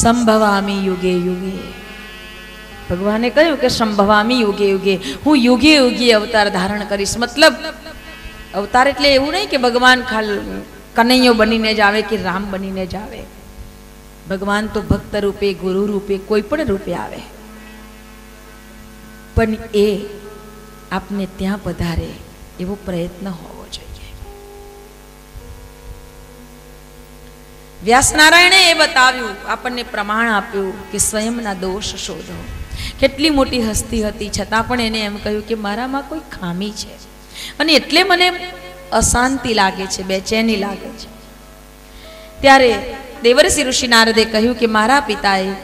સંભવામી યુગે યુગે. ભગવાને કહ્યું કે સંભવામી યુગે યુગે. હું યુગે યુગે અવતાર ધારણ કરીશ. મતલબ, અવતાર એટલે એવું નહીં કે ભગવાન ખાલ કનૈયો બનીને જ આવે કે રામ બનીને જ આવે. ભગવાન તો ભક્ત રૂપે, ગુરુ રૂપે, કોઈ પણ રૂપે આવે. પણ એ આપને ત્યાં પધારે એવો પ્રયત્ન હોવો વ્યાસનારાયણે એ બતાવ્યું, આપણને પ્રમાણ આપ્યું કે સ્વયંના દોષ શોધો. કેટલી મોટી હસ્તી હતી, છતાં પણ એને એમ કહ્યું કે મારામાં કોઈ ખામી છે. અને એટલે મને અશાંતિ લાગે છે, બેચેની લાગે છે. ત્યારે દેવરસિંહ ઋષિ નારદે કહ્યું કે મારા પિતાએ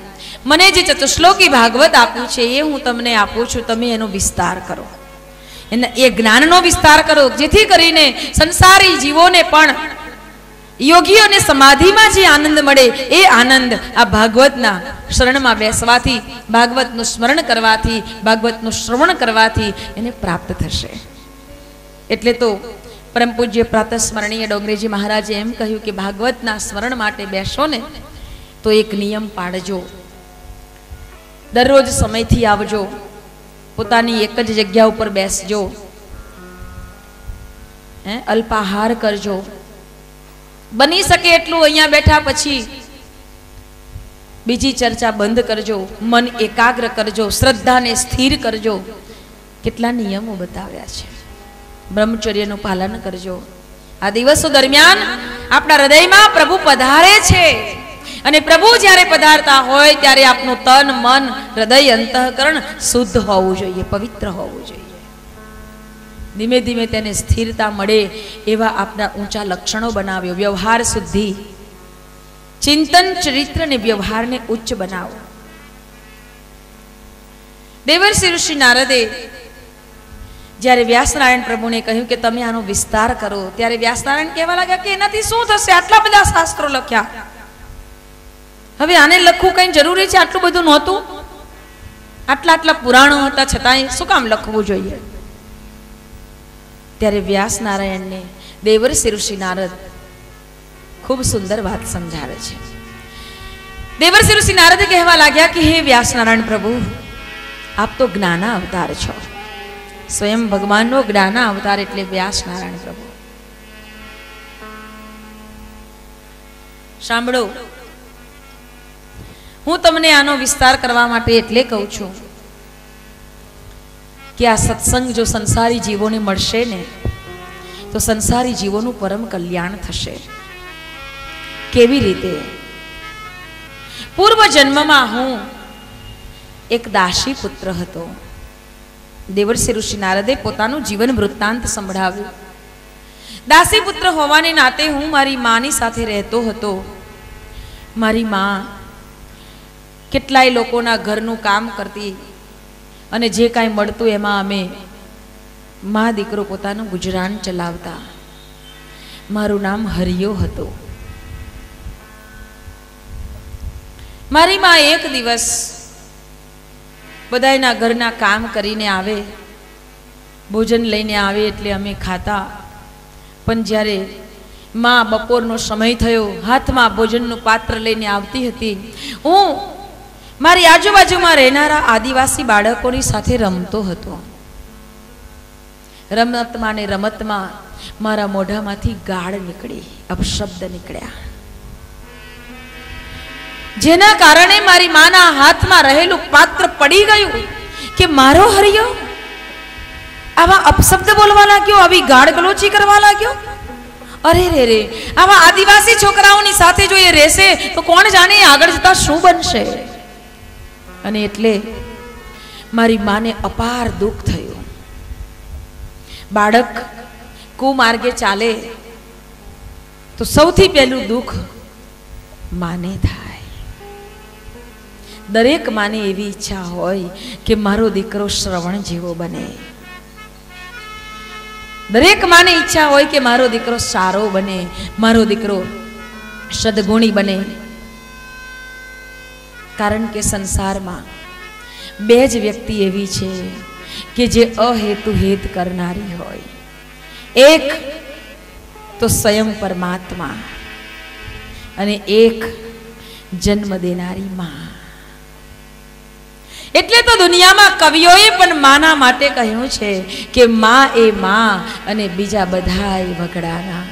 મને જે ચતુશ્લોકી ભાગવત આપ્યું છે, એ હું તમને આપું છું, તમે એનો વિસ્તાર કરો. એના એ જ્ઞાનનો વિસ્તાર કરો, જેથી કરીને સંસારી જીવોને પણ યોગીઓને સમાધિમાં જે આનંદ મળે એ આનંદ આ ભાગવતના શરણમાં બેસવાથી, ભાગવતનું સ્મરણ કરવાથી, ભાગવતનું શ્રવણ કરવાથી એને પ્રાપ્ત થશે. એટલે તો પરમ પૂજ્ય પ્રાતઃ સ્મરણીય ડોંગરેજી મહારાજે એમ કહ્યું કે ભાગવતના સ્મરણ માટે બેસો ને, તો એક નિયમ પાડજો દરરોજ સમયથી આવજો. પોતાની એક જ જગ્યા ઉપર બેસજો. અલ્પાહાર કરજો. બની શકે એટલું અહીંયા બેઠા પછી બીજી ચર્ચા બંધ કરજો, મન એકાગ્ર કરજો, શ્રદ્ધાને સ્થિર કરજો. કેટલા નિયમો બતાવ્યા છે. બ્રહ્મચર્યનું પાલન કરજો. આ દિવસો દરમિયાન આપણા હૃદયમાં પ્રભુ પધારે છે. અને પ્રભુ જ્યારે પધારતા હોય ત્યારે આપનું તન, મન, હૃદય અંતઃકરણ શુદ્ધ હોવું જોઈએ, પવિત્ર હોવું જોઈએ. ધીમે ધીમે તેને સ્થિરતા મળે એવા આપના ઊંચા લક્ષણો બનાવ્યો. વ્યવહાર શુદ્ધિ. ચિંતન ચરિત્ર ને વ્યવહારને ઉચ્ચ બનાવો. દેવર્ષિ ઋષિ નારદે જ્યારે વ્યાસનારાયણ પ્રભુને કહ્યું કે તમે આનો વિસ્તાર કરો, ત્યારે વ્યાસનારાયણ કહેવા લાગ્યા કે એનાથી શું થશે? આટલા બધા શાસ્ત્રો લખ્યા. હવે આને લખવું કઈ જરૂરી છે? આટલું બધું નહોતું? આટલા આટલા પુરાણો હતા, છતાંય શું કામ લખવું જોઈએ? ત્યારે વ્યાસ નારાયણને દેવર શિરુષિ નારદ ખૂબ સુંદર વાત સમજાવે છે. દેવર શિરુષિ નારદ કહેવા લાગ્યા કે, હે વ્યાસ નારાયણ પ્રભુ, આપ તો જ્ઞાના અવતાર છો. સ્વયં ભગવાનનો જ્ઞાના અવતાર એટલે વ્યાસ નારાયણ પ્રભુ. સાંભળો, હું તમને આનો વિસ્તાર કરવા માટે એટલે કહું છું કે આ સત્સંગ જો સંસારી જીવોને મળશે ને, તો સંસારી જીવોનું પરમ કલ્યાણ થશે. કેવી રીતે? પૂર્વ જન્મમાં હું એક દાસી પુત્ર હતો. દેવર્ષિ ઋષિ નારદે પોતાનું જીવન વૃત્તાંત સંભળાવ્યું. દાસી પુત્ર હોવાને નાતે હું મારી માની સાથે રહેતો હતો. મારી મા કેટલાય લોકોના ઘરનું કામ કરતી અને જે કાંઈ મળતું એમાં અમે મા દીકરો પોતાનું ગુજરાન ચલાવતા. મારું નામ હરિયો હતું. મારી માં એક દિવસ બધાયના ઘરના કામ કરીને આવે, ભોજન લઈને આવે એટલે અમે ખાતા. પણ જ્યારે માં બપોરનો સમય થયો, હાથમાં ભોજનનું પાત્ર લઈને આવતી હતી, હું મારી આજુબાજુમાં રહેનારા આદિવાસી બાળકોની સાથે રમતો હતો. રમતમાં ને રમતમાં મારા મોઢામાંથી ગાળ નીકળી, અપશબ્દ નીકળ્યા. જેના કારણે મારી માના હાથમાં રહેલું પાત્ર પડી ગયું કે મારો હરિયો આવા અપશબ્દ બોલવા લાગ્યો, આવી ગાળ ગલોચી કરવા લાગ્યો? અરે રે રે, આવા આદિવાસી છોકરાઓની સાથે જો એ રહેશે તો કોણ જાણે આગળ જતા શું બનશે? અને એટલે મારી માને અપાર દુઃખ થયું. બાળક, કુમાર્ગે ચાલે, તો સૌથી પહેલું દુઃખ માને થાય. દરેક માને એવી ઈચ્છા હોય કે મારો દીકરો શ્રવણ જેવો બને. દરેક માને ઈચ્છા હોય કે મારો દીકરો સારો બને, મારો દીકરો સદગુણી બને. કારણ કે સંસારમાં બે જ વ્યક્તિ એવી છે કે જે અહેતુ હેત કરનારી હોય. એક તો સ્વયં પરમાત્મા અને એક જન્મ દેનારી માં. એટલે તો દુનિયામાં કવિઓએ પણ માના માટે કહ્યું છે કે માં એ માં અને બીજા બધાય વગડાના.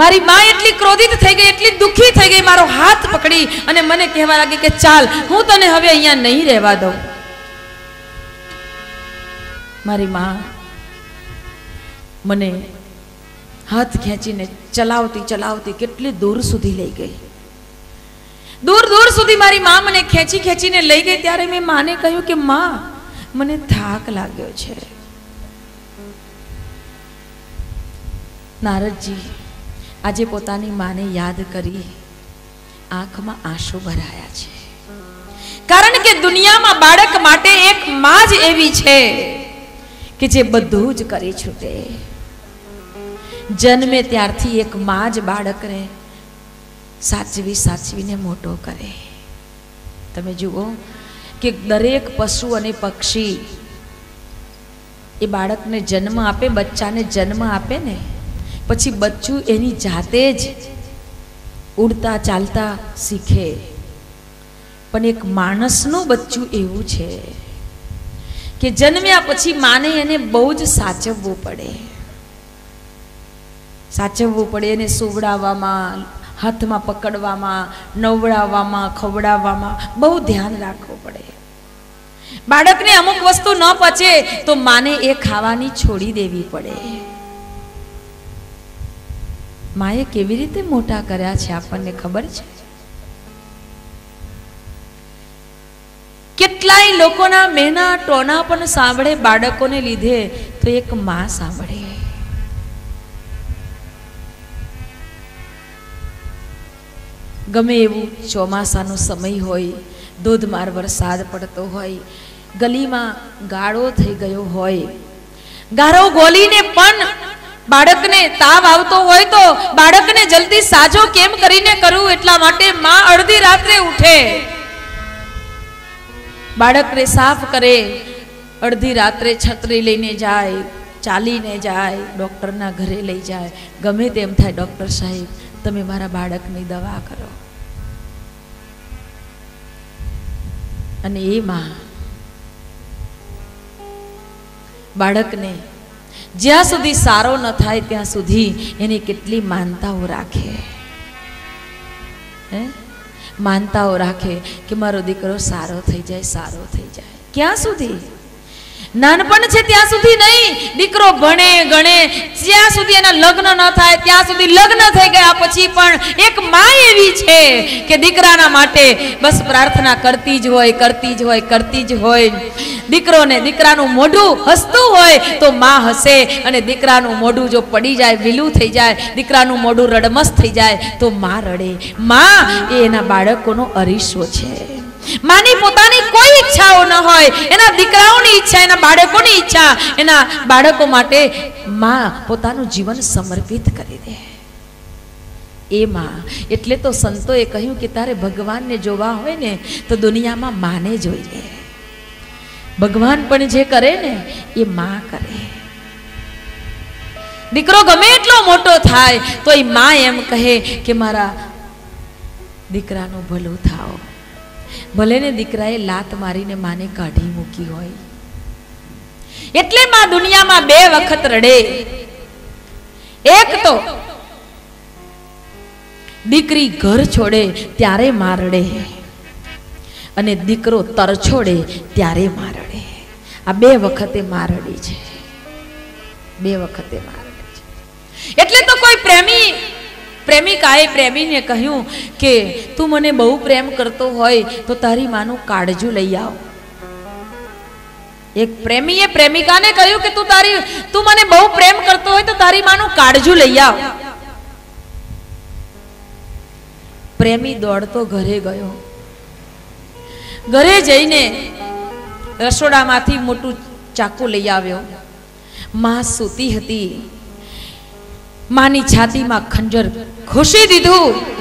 મારી માં એટલી ક્રોધિત થઈ ગઈ, એટલી દુઃખી થઈ ગઈ, મારો હાથ પકડી અને મને કહેવા લાગી કે ચાલ, હું તને હવે અહીંયા નહીં રહેવા દઉં. મારી માં મને હાથ ખેંચીને ચલાવતી ચલાવતી કેટલી દૂર સુધી લઈ ગઈ. દૂર દૂર સુધી મારી મા મને ખેંચી ખેંચીને લઈ ગઈ, ત્યારે મેં માને કહ્યું કે માં, મને થાક લાગ્યો છે. નારદજી આજે પોતાની માને યાદ કરી આંખમાં આંસુ ભરાયા છે. કારણ કે દુનિયામાં બાળક માટે એક માં જ એવી છે કે જે બધું જ કરી છૂટે. જન્મે ત્યારથી એક માં જ બાળકને સાચવી સાચવીને મોટો કરે. તમે જુઓ કે દરેક પશુ અને પક્ષી એ બાળકને જન્મ આપે, બચ્ચાને જન્મ આપે ને? પછી બચ્ચું એની જાતે જ ઉડતા ચાલતા શીખે. પણ એક માણસનું બચ્ચું એવું છે કે જન્મ્યા પછી માને એને બહુ જ સાચવવું પડે. સાચવવું પડે એને સુવડાવવામાં, હાથમાં પકડવામાં, નવડાવવામાં, ખવડાવવામાં બહુ ધ્યાન રાખવું પડે. બાળકને અમુક વસ્તુ ન પચે તો માને એ ખાવાની છોડી દેવી પડે. માએ કેવી રીતે મોટા કર્યા છે આપણને ખબર છે? કેટલાય લોકોના મેના ટોના પણ સાંભળે, બાળકોને લીધે તો એક માં સાંભળે. ગમે એવું ચોમાસાનો સમય હોય, ધોધમાર વરસાદ પડતો હોય, ગલીમાં ગાળો થઈ ગયો હોય, ગારો ગોલીને પણ બાળકને તાવ આવતો હોય તો બાળકને જલ્દી સાજો કેમ કરીને કરવું એટલા માટે માં અડધી રાત્રે ઉઠે. બાળકને સાફ કરે, અડધી રાત્રે છત્રી લઈને જાય, ચાલીને જાય, ડૉક્ટરના ઘરે લઈ જાય. ગમે તેમ થાય ડૉક્ટર સાહેબ, તમે મારા બાળકની દવા કરો. અને એ માં બાળકને જ્યાં સુધી સારો ન થાય, ત્યાં સુધી એની કેટલી માનતાઓ રાખે. માનતાઓ રાખે કે મારો દીકરો સારો થઈ જાય, સારો થઈ જાય. ક્યાં સુધી? નાનપણ છે ત્યાં સુધી નહીં. દીકરો ભણે, ગણે, જ્યાં સુધી એના લગ્ન ન થાય, ત્યાં સુધી લગ્ન થઈ ગયા પછી પણ એક મા એવી છે કે દીકરાના માટે બસ પ્રાર્થના કરતી જ હોય, કરતી જ હોય, કરતી જ હોય. દીકરોને દીકરાનું મોઢું હસતું હોય તો મા હસે અને દીકરાનું મોઢું જો પડી જાય, વિલું થઈ જાય, દીકરાનું મોઢું રડમસ થઈ જાય તો મા રડે. મા એ એના બાળકોનો અરીસો છે. માની પોતાની કોઈ ઈચ્છાઓ ન હોય. એના દીકરાઓની ઈચ્છા, એના બાળકોની ઈચ્છા, એના બાળકો માટે માં પોતાનું જીવન સમર્પિત કરી દે. એ માં, એટલે તો સંતોએ કહ્યું કે તારે ભગવાનને જોવા હોય ને, તો દુનિયામાં માને જોઈએ ભગવાન પણ જે કરે ને, એ માં કરે. દીકરો ગમે એટલો મોટો થાય, તો એ માં એમ કહે કે મારા દીકરાનું ભલું થાઓ. ભલે ને દીકરાએ લાત મારીને માને કાઢી મૂકી હોય. એટલે માં દુનિયામાં બે વખત રડે. એક તો દીકરી ઘર છોડે ત્યારે માં રડે. અને દીકરો તર છોડે ત્યારે માં રડે. આ બે વખતે માં રડી છે. બે વખતે માં રડે છે. એટલે તો કોઈ પ્રેમી પ્રેમિકાએ પ્રેમીને કહ્યું કે, તું મને બહુ પ્રેમ કરતો હોય, તો તારી માનું કાળજું લઈ આવ. એક પ્રેમીએ પ્રેમિકાને કહ્યું કે, તું તારી, તું મને બહુ પ્રેમ કરતો હોય, તો તારી માનું કાળજું લઈ આવ. પ્રેમી દોડતો ઘરે ગયો. ઘરે જઈને રસોડામાંથી મોટું ચાકુ લઈ આવ્યો. માં સૂતી હતી. માની છાતીમાં ખંજર ઘૂસી દીધું.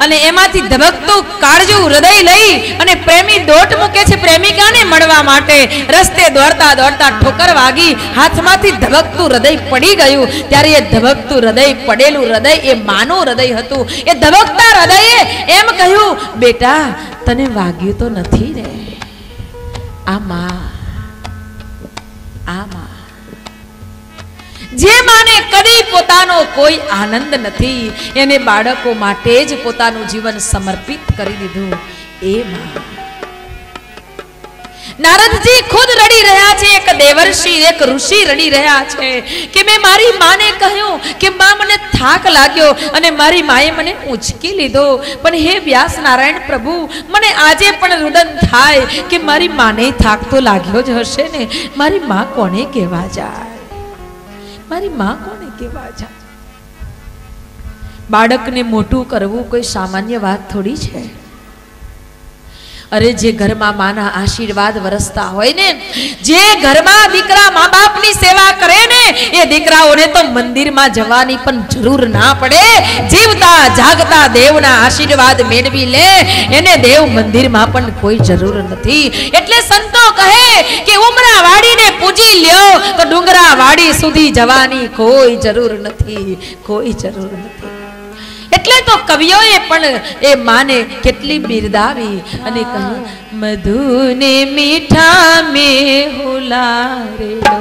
અને એમાંથી ધબકતું કાળજું હૃદય લઈ અને પ્રેમી દોટ મૂકે છે પ્રેમિકાને મળવા માટે. રસ્તે દોડતા દોડતા ઠોકર વાગી. હાથમાંથી ધબકતું હૃદય પડી ગયું. ત્યારે એ ધબકતું હૃદય પડેલું હૃદય, એ માનું હૃદય હતું. એ ધબકતા હૃદયે એમ કહ્યું, બેટા, તને વાગ્યું તો નથી રે આ માં, આ જે માને કદી પોતાનો કોઈ આનંદ નથી, એને બાળકો માટે જ પોતાનું જીવન સમર્પિત કરી દીધું. એ માં. નારદજી ખુદ રડી રહ્યા છે, એક દેવર્ષિ, એક ઋષિ રડી રહ્યા છે, કે મેં મારી માને કહ્યું કે માં મને થાક લાગ્યો અને મારી માએ મને ઉંચકી લીધો. પણ હે વ્યાસ નારાયણ પ્રભુ, મને આજે પણ રુદન થાય કે મારી માને થાક તો લાગ્યો જ હશે ને. મારી માં કોને કહેવા જાય? મારી માં કોને કેવા જાય? બાળકને મોટું કરવું કોઈ સામાન્ય વાત થોડી છે? અરે જે ઘરમાં માના આશીર્વાદ વરસતા હોય ને, જે ઘરમાં દીકરા મા બાપની સેવા કરે ને, એ દીકરાઓને તો મંદિરમાં જવાની પણ જરૂર ના પડે. જીવતા, જાગતા દેવના આશીર્વાદ મેળવી લે. એને દેવ મંદિરમાં પણ કોઈ જરૂર નથી. એટલે સંતો કહે કે ઉમરા વાડીને પૂજી લ્યો, તો ડુંગરા વાડી સુધી જવાની કોઈ જરૂર નથી, કોઈ જરૂર નથી. એટલે તો કવિઓએ પણ એ માને કેટલી બિરદાવી અને કહ્યું, મધુને મીઠા મે હુલારેલો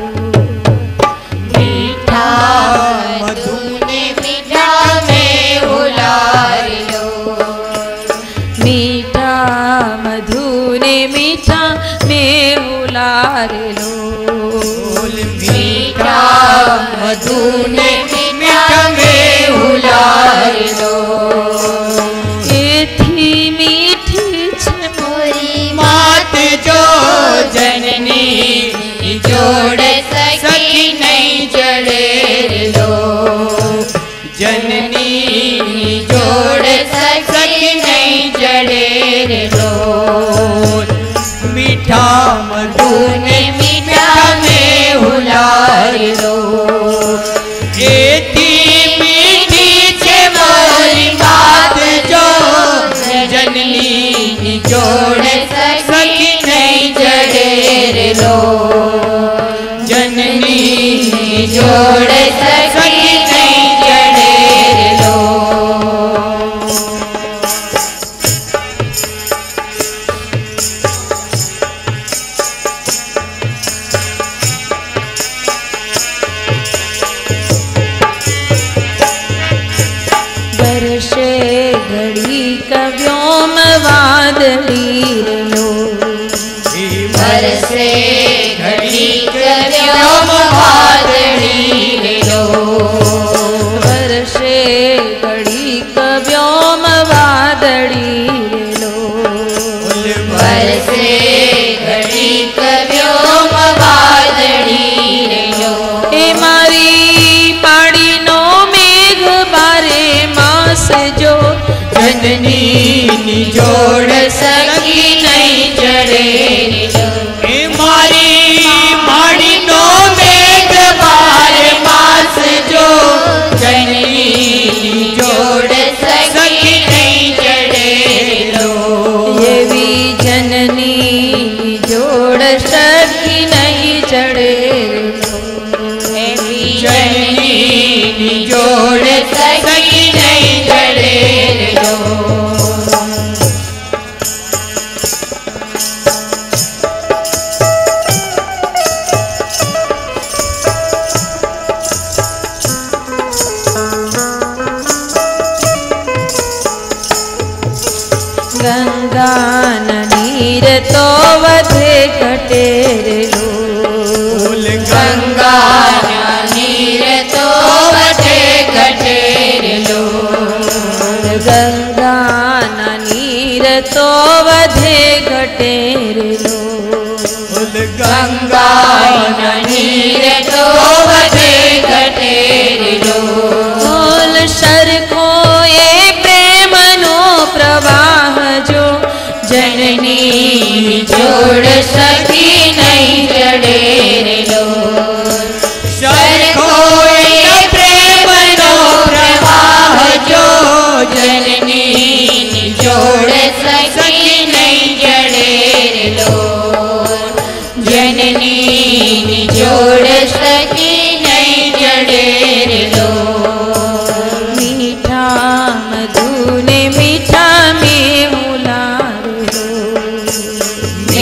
મીઠા મધુને મીઠા મે હુલારેલો મીઠા મધુને ઉલાર્યો जोड़ મીઠી છે जड़े માત રે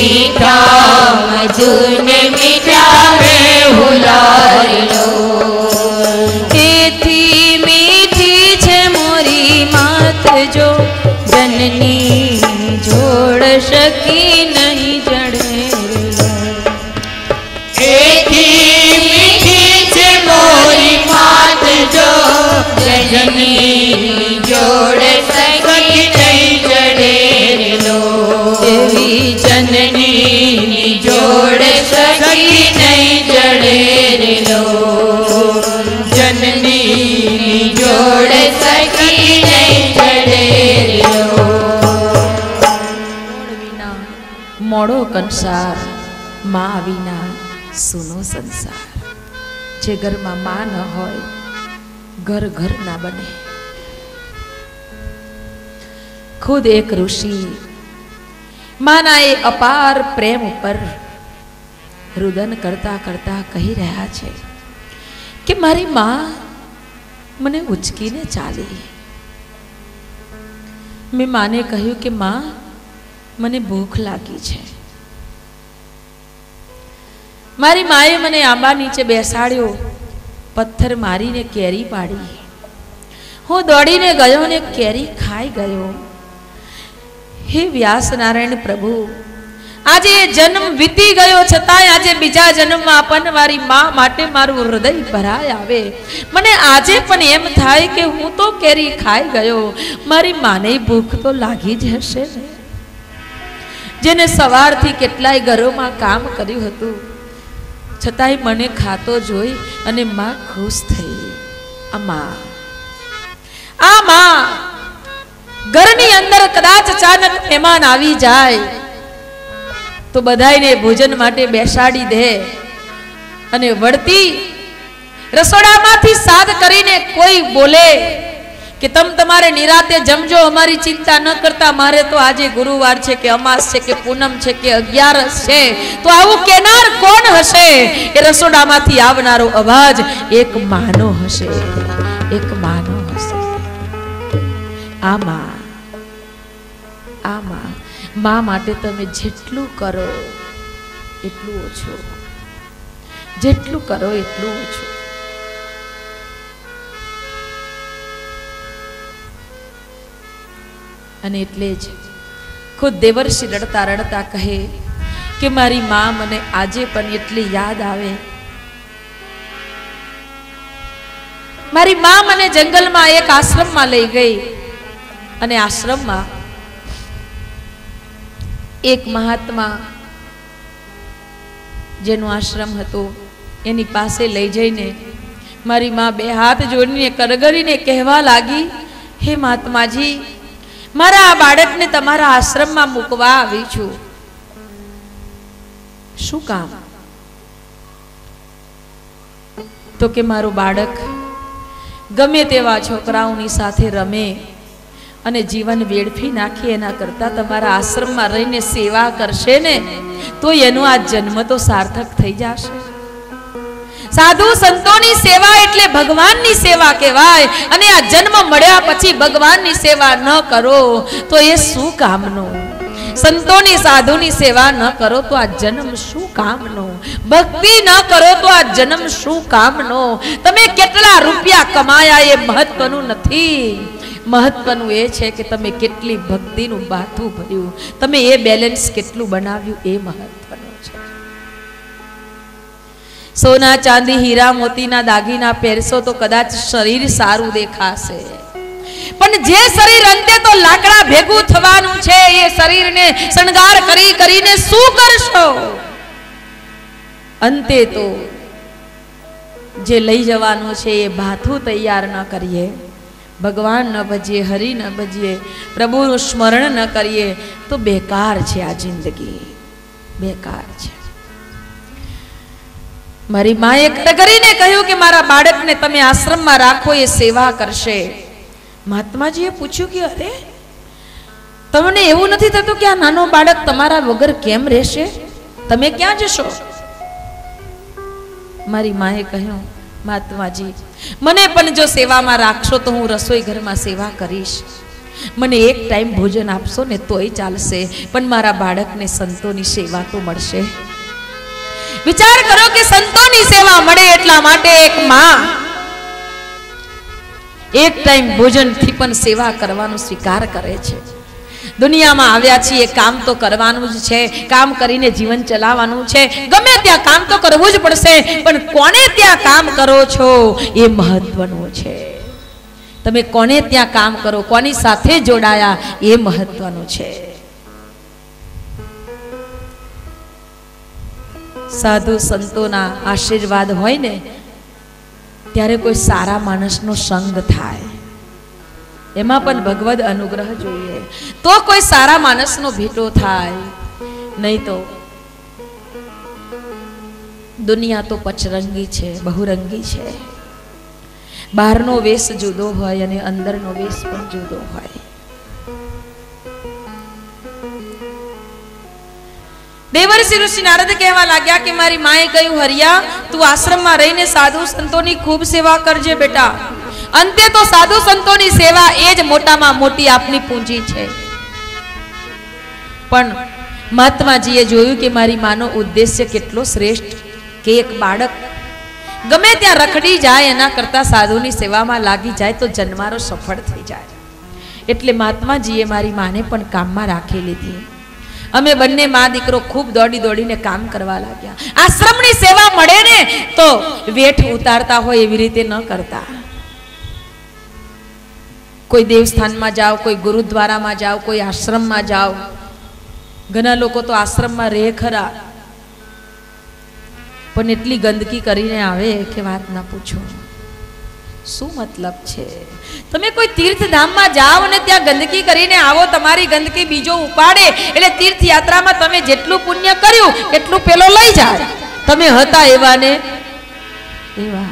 મીઠા મજૂરને મીઠા રે હુલારલો તેથી મીઠી છે મોરી માથ જો જનની મોડો કંસાર, મા વિના સૂનો સંસાર. જે ઘરમાં મા ન હોય, ઘર ઘર ના બને. ખુદ એક ઋષિ, માના એ અપાર પ્રેમ ઉપર રુદન કરતા કરતા કહી રહ્યા છે કે મારી માં મને ઉચકીને ચાલી. મેં માને કહ્યું કે માં મને ભૂખ લાગી છે. મારી માએ મને આંબા નીચે બેસાડ્યો, પથ્થર મારીને કેરી પાડી. હું દોડીને ગયો ને કેરી ખાઈ ગયો. હે વ્યાસ નારાયણ પ્રભુ, આજે જન્મ વીતી ગયો છતાંય આજે બીજા જન્મમાં આપણને મારી મા માટે મારું હૃદય ભરાય આવે. મને આજે પણ એમ થાય કે હું તો કેરી ખાઈ ગયો. મારી માને ભૂખ તો લાગી જ હશે ને. જેને સવારથી કેટલાય ઘરોમાં કામ કર્યું હતું. છતાંય મને ખાતો જોઈ અને માં ખુશ થઈ. આ માં. આ માં. ઘરની અંદર કદાચ અચાનક મહેમાન આવી જાય, તો બધાયને ભોજન માટે બેસાડી દે અને વળતી રસોડામાંથી સાદ કરીને કોઈ બોલે કે તમ તમારે નિરાતે જમજો, અમારી ચિંતા ન કરતા. મારે તો આજે ગુરુવાર છે કે અમાસ છે કે પૂનમ છે કે અગિયારસ છે. તો આવું કેનાર કોણ હશે? એ રસોડામાંથી આવનારો અવાજ એક માનો હશે, એક માનો હશે. આમાં આમાં, મા માટે તમે જેટલું કરો, એટલું ઓછું. જેટલું કરો, એટલું ઓછું. અને એટલે જ ખુદ દેવર્ષિ રડતા રડતા કહે કે મારી મા મને આજે પણ એટલી યાદ આવે. મારી મા મને જંગલમાં એક આશ્રમમાં લઈ ગઈ અને આશ્રમમાં એક મહાત્મા જેનો આશ્રમ હતો, એની પાસે લઈ જઈને મારી મા બે હાથ જોડીને કરગરીને કહેવા લાગી, હે મહાત્માજી મારા આ બાળકને તમારા આશ્રમમાં મૂકવા આવી છું. શું કામ? તો કે મારું બાળક ગમે તેવા છોકરાઓની સાથે રમે અને જીવન વેડફી નાખી, એના કરતા તમારા આશ્રમમાં રહીને સેવા કરશે ને, તો એનો આ જન્મ તો સાર્થક થઈ જશે. સાધુ સંતોની સેવા એટલે ભગવાનની સેવા કહેવાય. અને આ જન્મ મળ્યા પછી ભગવાનની સેવા ન કરો, તો એ શું કામનું? સંતોની સાધુની સેવા ન કરો, તો આ જન્મ શું કામનો? ભક્તિ ન કરો, તો આ જન્મ શું કામનો? તમે કેટલા રૂપિયા કમાયા એ મહત્વનું નથી. મહત્વનું એ છે કે તમે કેટલી ભક્તિનું બાથું ભર્યું. તમે એ બેલેન્સ કેટલું બનાવ્યું એ મહત્વનું છે સોના ચાંદી, હીરા મોતીના દાગીના પહેરશો તો કદાચ શરીર સારું દેખાશે. પણ જે શરીર અંતે તો લાકડા ભેગું થવાનું છે, એ શરીરને શણગાર કરી કરીને શું કરશો? અંતે તો જે લઈ જવાનું છે, એ ભાથું તૈયાર ન કરીએ. ભગવાન ન ભજીએ, હરિ ન ભજીએ, પ્રભુનું સ્મરણ ન કરીએ, તો બેકાર છે આ જિંદગી. બેકાર છે. મારી માએ કરીને કહ્યું કે મારા બાળકને તમે આશ્રમમાં રાખો, એ સેવા કરશે. મહાત્માજીએ પૂછ્યું કે, અરે, તમને એવું નથી થતું કે આ નાનો બાળક તમારા વગર કેમ રહેશે? તમે ક્યાં જશો? મારી માએ કહ્યું, મહાત્માજી, મને પણ જો સેવામાં રાખશો તો હું રસોઈ ઘરમાં સેવા કરીશ. મને એક ટાઈમ ભોજન આપશો ને તોય ચાલશે, પણ મારા બાળકને સંતોની સેવા તો મળશે. વિચાર કરો કે સંતોની સેવા મળે એટલા માટે એક માં એક ટાઈમ ભોજનથી પણ સેવા કરવાનો સ્વીકાર કરે છે. દુનિયામાં આવ્યા છીએ, કામ તો કરવાનું જ છે, કામ કરીને જીવન ચલાવવાનું છે. ગમે ત્યાં કામ તો કરવું જ પડશે, પણ કોને ત્યાં કામ કરો છો એ મહત્વનું છે. તમે કોને ત્યાં કામ કરો, કોની સાથે જોડાયા એ મહત્વનું છે. સાધુ સંતોના આશીર્વાદ હોય ને, ત્યારે કોઈ સારા માણસનો સંગ થાય. એમાં પણ ભગવદ અનુગ્રહ જોઈએ. તો કોઈ સારા માણસનો ભેટો થાય. નહીં તો દુનિયા તો પચરંગી છે, બહુરંગી છે. બહારનો વેશ જુદો હોય અને અંદરનો વેશ પણ જુદો હોય. દેવર્ષિ ઋષિ નારદ કહેવા લાગ્યા કે મારી માએ કહ્યું, હરિયા, તું આશ્રમમાં રહીને સાધુ સંતોની ખૂબ સેવા કરજે બેટા. અંતે તો સાધુ સંતોની સેવા એ જ મોટામાં મોટી આપની પૂંજી છે. પણ મહાત્માજીએ જોયું કે મારી માનો ઉદ્દેશ્ય કેટલો શ્રેષ્ઠ કે એક બાળક ગમે ત્યાં રખડી જાય, એના કરતાં સાધુની સેવામાં લાગી જાય તો જન્મારો સફળ થઈ જાય. એટલે મહાત્માજીએ મારી માને પણ કામમાં રાખી લીધી. અમે બંને મા દીકરો ખૂબ દોડી દોડીને કામ કરવા લાગ્યા. આશ્રમની સેવા મળે ને તો વેઠ ઉતારતા હોય એવી રીતે ન કરતા. કોઈ દેવસ્થાનમાં જાઓ, કોઈ ગુરુદ્વારામાં જાઓ, કોઈ આશ્રમમાં જાઓ. ઘણા લોકો તો આશ્રમમાં રહે ખરા. પણ એટલી ગંદકી કરીને આવે કે વાત ના પૂછો. શું મતલબ છે? તમે કોઈ તીર્થધામમાં જાઓ અને ત્યાં ગંદકી કરીને આવો, તમારી ગંદકી બીજો ઉપાડે, એટલે તીર્થયાત્રામાં તમે જેટલું પુણ્ય કર્યું, એટલું પેલો લઈ જાય. તમે હતા એવા ને એવા.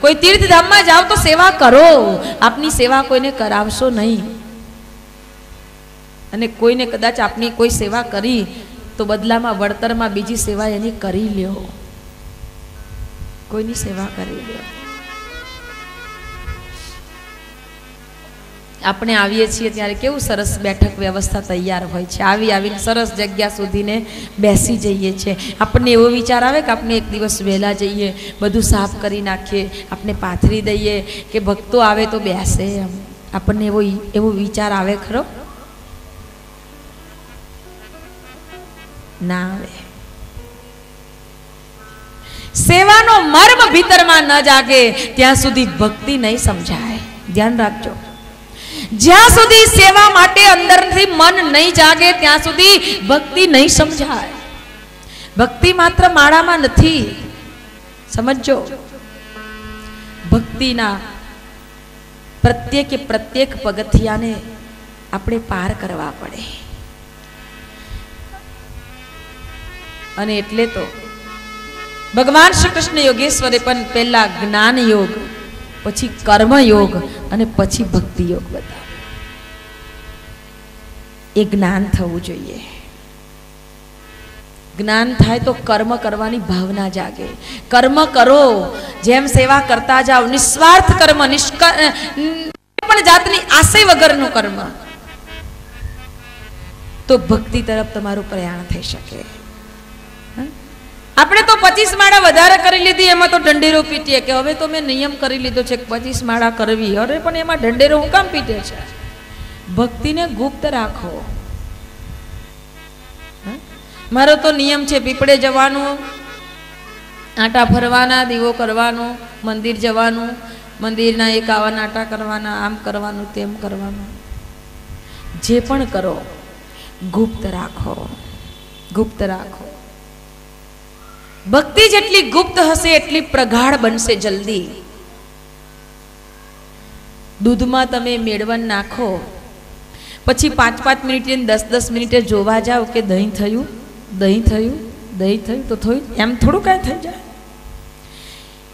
કોઈ તીર્થધામમાં જાઓ તો સેવા કરો. આપની સેવા કોઈને કરાવશો નહીં. અને કોઈને કદાચ આપની કોઈ સેવા કરી, તો બદલામાં વળતરમાં બીજી સેવા એની કરી લ્યો. કોઈની સેવા કરી લ્યો. આપણે આવીએ છીએ ત્યારે કેવું સરસ બેઠક વ્યવસ્થા તૈયાર હોય છે. આવી આવીને સરસ જગ્યા સુધીને બેસી જઈએ છીએ. આપણને એવો વિચાર આવે કે આપણે એક દિવસ વહેલા જઈએ, બધું સાફ કરી નાખીએ, આપણે પાથરી દઈએ કે ભક્તો આવે તો બેસે એમ. આપણને એવો એવો વિચાર આવે ખરો? ના આવે. સેવાનો મર્મ ભીતરમાં ન જાગે. ત્યાં સુધી ભક્તિ નહીં સમજાય. ધ્યાન રાખજો. જ્યાં સુધી સેવા માટે અંદરથી મન નહીં જાગે, ત્યાં સુધી ભક્તિ નહીં સમજાય. ભક્તિ માત્ર માળામાં નથી. સમજો ભક્તિના પ્રત્યેકે પ્રત્યેક પગથિયાને આપણે પાર કરવા પડે. અને એટલે તો ભગવાન શ્રી કૃષ્ણ યોગેશ્વરે પણ પહેલા જ્ઞાન યોગ પછી કર્મ યોગ અને પછી ભક્તિ યોગ બધા. એ જ્ઞાન થવું જોઈએ. જ્ઞાન થાય તો કર્મ કરવાની ભાવના જાગે. કર્મ કરો, જેમ સેવા કરતા જાઓ, નિસ્વાર્થ કર્મ પણ જાતની આશય વગરનું કર્મ. તો ભક્તિ તરફ તમારું પ્રયાણ થઈ શકે. આપણે તો પચીસ માળા વધારે કરી લીધી, એમાં તો ઢંઢેરો પીટીએ કે હવે તો મેં નિયમ કરી લીધો છે પચીસ માળા કરવી. અરે, પણ એમાં ઢંઢેરો હું કામ પીટે છે? ભક્તિને ગુપ્ત રાખો. મારો તો નિયમ છે, પીપળે જવાનું, આટા ફરવાના, દીવો કરવાનો, મંદિર જવાનું, મંદિરના એક આવા નાટા કરવાના, આમ કરવાનું, તેમ કરવાનું. જે પણ કરો, ગુપ્ત રાખો. ગુપ્ત રાખો. ભક્તિ જેટલી ગુપ્ત હશે, એટલી પ્રગાઢ બનશે જલ્દી. દૂધમાં તમે મેળવન નાખો. પછી પાંચ પાંચ મિનિટે દસ દસ મિનિટે જોવા જાઓ કે દહીં થયું દહીં થયું દહીં થયું, તો થયું એમ થોડું કાંઈ થઈ જાય.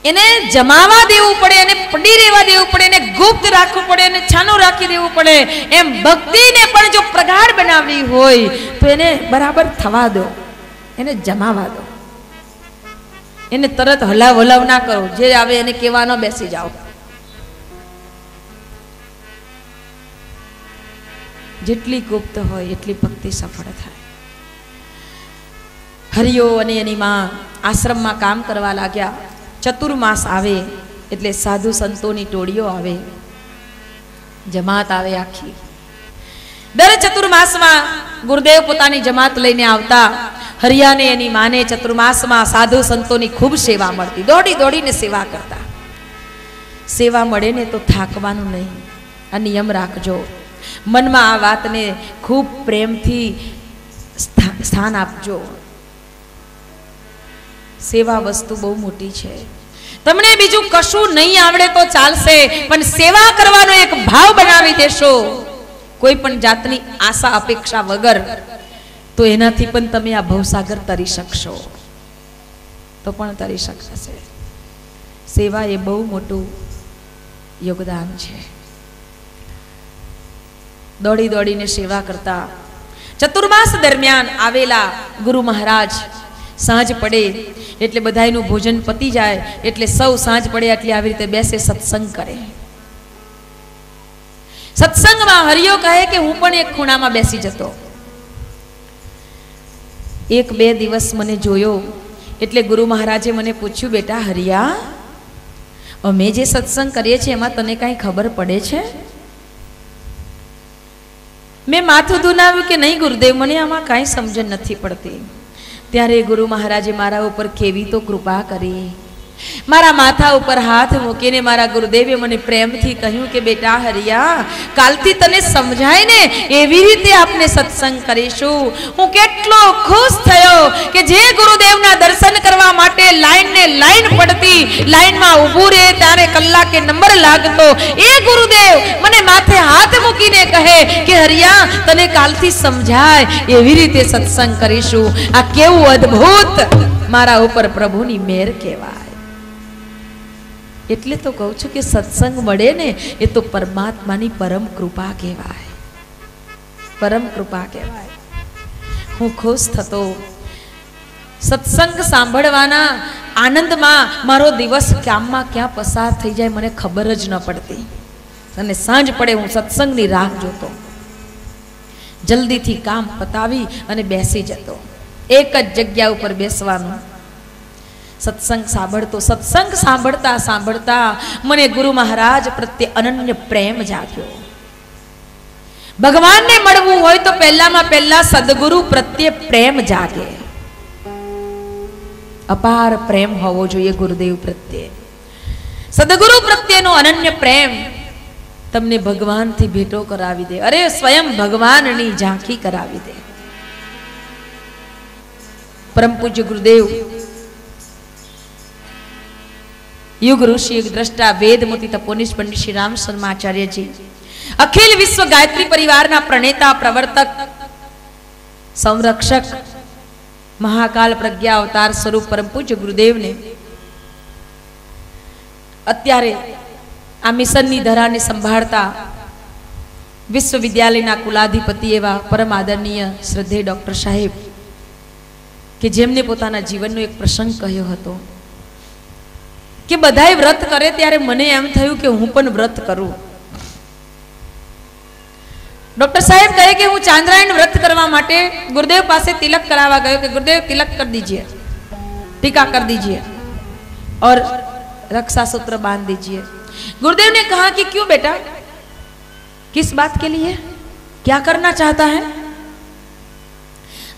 એને જમાવા દેવું પડે, એને પડી રહેવા દેવું પડે, એને ગુપ્ત રાખવું પડે, એને છાનું રાખી દેવું પડે. એમ ભક્તિને પણ જો પ્રગાઢ બનાવવી હોય, તો એને બરાબર થવા દો. એને જમાવા દો. એને તરત હલાવ હલાવ ના કરો. જે આવે એને કહેવાનો બેસી જાઓ. જેટલી ગુપ્ત હોય એટલી ભક્તિ સફળ થાય. હરિયો અને એની માં આશ્રમમાં કામ કરવા લાગ્યા. ચતુર્માસ આવે એટલે સાધુ સંતોની ટોળીઓ આવે. જમાત આવે આખી. દર ચતુર્માસમાં ગુરુદેવ પોતાની જમાત લઈને આવતા. હરિયાને એની માને ચતુર્માસમાં સાધુ સંતોની ખૂબ સેવા મળતી. દોડી દોડીને સેવા કરતા. સેવા મળે ને તો થાકવાનું નહીં. આ નિયમ રાખજો. મનમાં આ વાતને ખૂબ પ્રેમથી સ્થાન આપજો. સેવા વસ્તુ બહુ મોટી છે. તમને બીજું કશું નહીં આવડે તો ચાલશે, પણ સેવા કરવાનો એક ભાવ બનાવી દેશો. કોઈ પણ જાતની આશા, અપેક્ષા વગર તો એનાથી પણ તમે આ ભવસાગર તરી શકશો. તો પણ તરી શકશે. સેવા એ બહુ મોટું યોગદાન છે. દોડી દોડીને સેવા કરતા ચતુર્માસ દરમિયાન આવેલા ગુરુ મહારાજ સાંજ પડે એટલે બધાયનું ભોજન પતી જાય એટલે સૌ સાંજ પડે એટલે આવી રીતે બેસે સત્સંગ કરે. સત્સંગમાં હરિયો કહે કે હું પણ એક ખૂણામાં બેસી જતો. એક બે દિવસ મને જોયો, એટલે ગુરુ મહારાજે મને પૂછ્યું, બેટા, હરિયા, અમે જે સત્સંગ કરીએ છીએ, એમાં તને કાંઈ ખબર પડે છે? મેં માથું ધુનાવ્યું કે નહીં ગુરુદેવ, મને આમાં કાંઈ સમજણ નથી પડતી. ત્યારે ગુરુ મહારાજે મારા ઉપર કેવી તો કૃપા કરી. મારા માથા ઉપર હાથ મૂકીને મારા ગુરુદેવે મને પ્રેમથી કહ્યું કે, બેટા હરિયા, કાલથી તને સમજાય ને એવી રીતે આપણે સત્સંગ કરીશું. હું કેટલો ખુશ થયો કે જે ગુરુદેવના દર્શન કરવા માટે લાઈન ને લાઈન પડતી, લાઈનમાં ઊભું રહે ત્યારે કલાકે નંબર લાગતો. એ ગુરુદેવ મને માથે હાથ મૂકીને કહે કે, હરિયા, તને કાલથી સમજાય એવી રીતે સત્સંગ કરીશું. આ કેવું અદ્ભુત! મારા ઉપર પ્રભુની મેર કહેવાય એટલે તો કહું છું કે સત્સંગ મળે ને, એ તો પરમાત્માની પરમ કૃપા કહેવાય. પરમ કૃપા કહેવાય. હું ખુશ થતો. સત્સંગ સાંભળવાના આનંદમાં મારો દિવસ ક્યાંમાં ક્યાં પસાર થઈ જાય મને ખબર જ ન પડતી. અને સાંજ પડે હું સત્સંગની રાહ જોતો. જલ્દીથી કામ પતાવી અને બેસી જતો. એક જ જગ્યા ઉપર બેસવાનું. સત્સંગ સાંભળતો, સત્સંગ સાંભળતા સાંભળતા મને ગુરુ મહારાજ પ્રત્યે અનન્ય પ્રેમ જાગ્યો. ભગવાનને મળવું હોય તો પહેલામાં પહેલા સદગુરુ પ્રત્યે પ્રેમ જાગે. અપાર પ્રેમ હોવો જોઈએ ગુરુદેવ પ્રત્યે. સદગુરુ પ્રત્યેનો અનન્ય પ્રેમ તમને ભગવાનથી ભેટો કરાવી દે. અરે, સ્વયં ભગવાનની ઝાંખી કરાવી દે. પરમ પૂજ્ય ગુરુદેવ યુગ ઋષિ યુગ દ્રષ્ટા વેદમૂર્તિ તપોનિષ પંડિત શ્રી રામ શર્મા આચાર્યજી. અખિલ વિશ્વ ગાયત્રી પરિવારના પ્રણેતા પ્રવર્તક, સંરક્ષક, મહાકાલ પ્રજ્ઞા અવતાર સ્વરૂપ પરમ પૂજ્ય ગુરુદેવને અત્યારે આ મિશનની ધરાને સંભાળતા વિશ્વવિદ્યાલયના કુલાધિપતિ એવા પરમ આદરણીય શ્રદ્ધેય ડૉક્ટર સાહેબ, કે જેમને પોતાના જીવનનો એક પ્રસંગ કહ્યો હતો. કે બધાય વ્રત કરે ત્યારે મને એમ થયું કે હું પણ વ્રત કરું ડોક્ટર સાહેબ કહે કે હું ચાંદ્રાયણ વ્રત કરવા માટે ગુરુદેવ પાસે તિલક કરાવવા ગયો કે गुरुदेव तिलक कर दीजिए टीका कर दीजिए और रक्षा सूत्र बांध दीजिए गुरुदेव ने कहा कि क्यों बेटा किस बात के लिए क्या करना चाहता है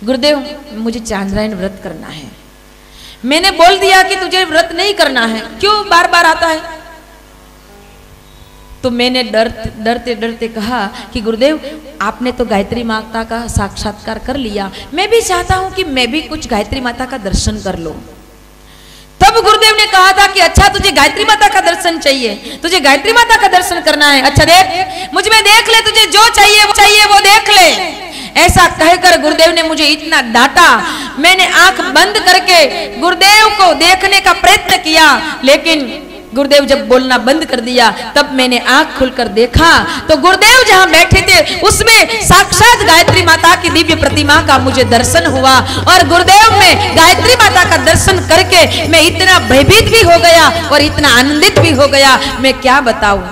गुरुदेव मुझे चांद्रायण व्रत करना है मैंने बोल दिया कि तुझे व्रत नहीं करना है। क्यों बार बार आता है? तो मैंने डर डरते डरते कहा कि गुरुदेव, आपने तो गायत्री माता का साक्षात्कार कर लिया। मैं भी चाहता हूँ कि मैं भी कुछ गायत्री माता का दर्शन कर लूँ। तब गुरुदेव ने कहा था कि अच्छा तुझे गायत्री माता का दर्शन चाहिए। तुझे गायत्री माता का दर्शन करना है। अच्छा देख, मुझमें देख ले, तुझे जो चाहिए, वो चाहिए, वो देख ले। ऐसा कहकर गुरुदेव ने मुझे इतना डांटा। मैंने आँख बंद करके गुरुदेव को देखने का प्रयत्न किया, लेकिन गुरुदेव जब बोलना बंद कर दिया, तब मैंने आँख खुलकर देखा। तो गुरुदेव जहाँ बैठे थे, उसमें साक्षात गायत्री माता की दिव्य प्रतिमा का मुझे दर्शन हुआ और गुरुदेव में गायत्री माता का दर्शन करके मैं इतना भयभीत भी हो गया और इतना आनंदित भी हो गया। मैं क्या बताऊँ?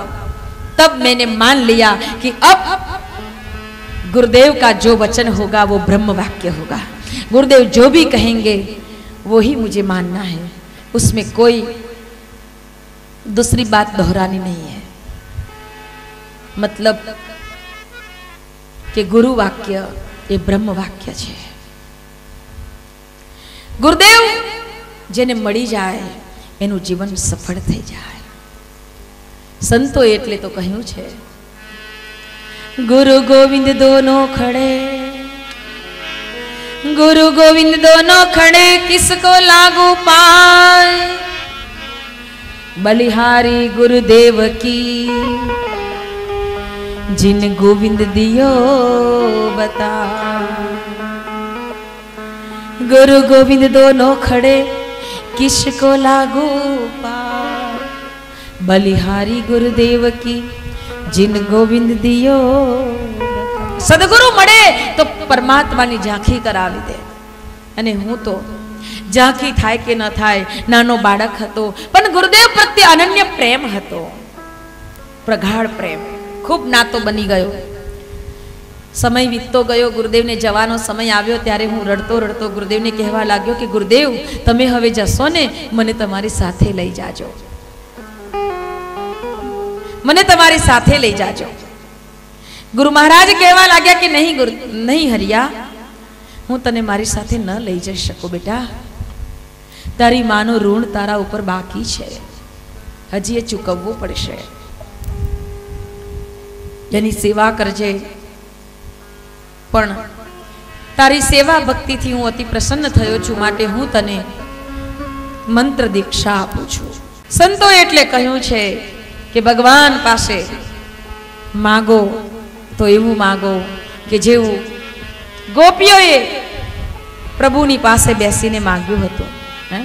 तब मैंने मान लिया कि अब गुरुदेव का जो वचन होगा वो ब्रह्म वाक्य होगा गुरुदेव जो भी कहेंगे वो ही मुझे मानना है उसमें कोई दूसरी बात दोहरानी नहीं है मतलब કે ગુરુ વાક્ય એ બ્રહ્મ વાક્ય છે ગુરુદેવ જેને મળી જાય એનું જીવન સફળ થઈ જાય સંતો એટલે તો કહ્યું છે ગુરુ ગોવિંદ દોનો ખડે गुरु गोविंद दोनों खड़े किसको लागू पाए बलिहारी गुरुदेव की जिन गोविंद दियो बता गुरु गोविंद दोनों खड़े किसको लागू पाए बलिहारी गुरुदेव की જીન ગોવિંદ દિયો. સદગુરુ મળે તો પરમાત્માની ઝાંખી કરાવી દે. અને હું તો ઝાંખી થાય કે ન થાય, નાનો બાળક હતો, પણ ગુરુદેવ પ્રત્યે અનન્ય પ્રેમ હતો. પ્રગાઢ પ્રેમ. ખૂબ નાતો બની ગયો. સમય વીતતો ગયો, ગુરુદેવને જવાનો સમય આવ્યો, ત્યારે હું રડતો રડતો ગુરુદેવને કહેવા લાગ્યો કે ગુરુદેવ, તમે હવે જશો ને, મને તમારી સાથે લઈ જાજો. મને તમારી સાથે લઈ જાજો. ગુરુ મહારાજ કહેવા લાગ્યા કે નહીં ગુરુ, નહીં હરિયા, હું તને મારી સાથે ન લઈ જઈ શકું બેટા. તારી માનું ઋણ તારા ઉપર બાકી છે. હજી એ ચૂકવવું પડશે. એની સેવા કરજે. પણ તારી સેવા ભક્તિથી હું અતિ પ્રસન્ન થયો છું માટે હું તને મંત્ર દીક્ષા આપું છું. સંતો એટલે કહ્યું છે કે ભગવાન પાસે માગો તો એવું માગો કે જેવું ગોપીઓએ પ્રભુની પાસે બેસીને માગ્યું હતું, હે?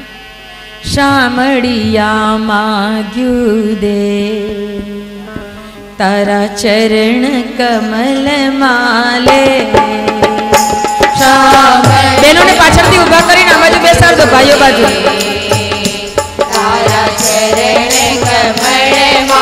શામળિયા માગ્યું દે. તારા ચરણ કમલ માલે. બહેનોને પાછળથી ઊભા કરીને આ બાજુ બેસાડજો, ભાઈઓ બાજુ. તારા ચરણ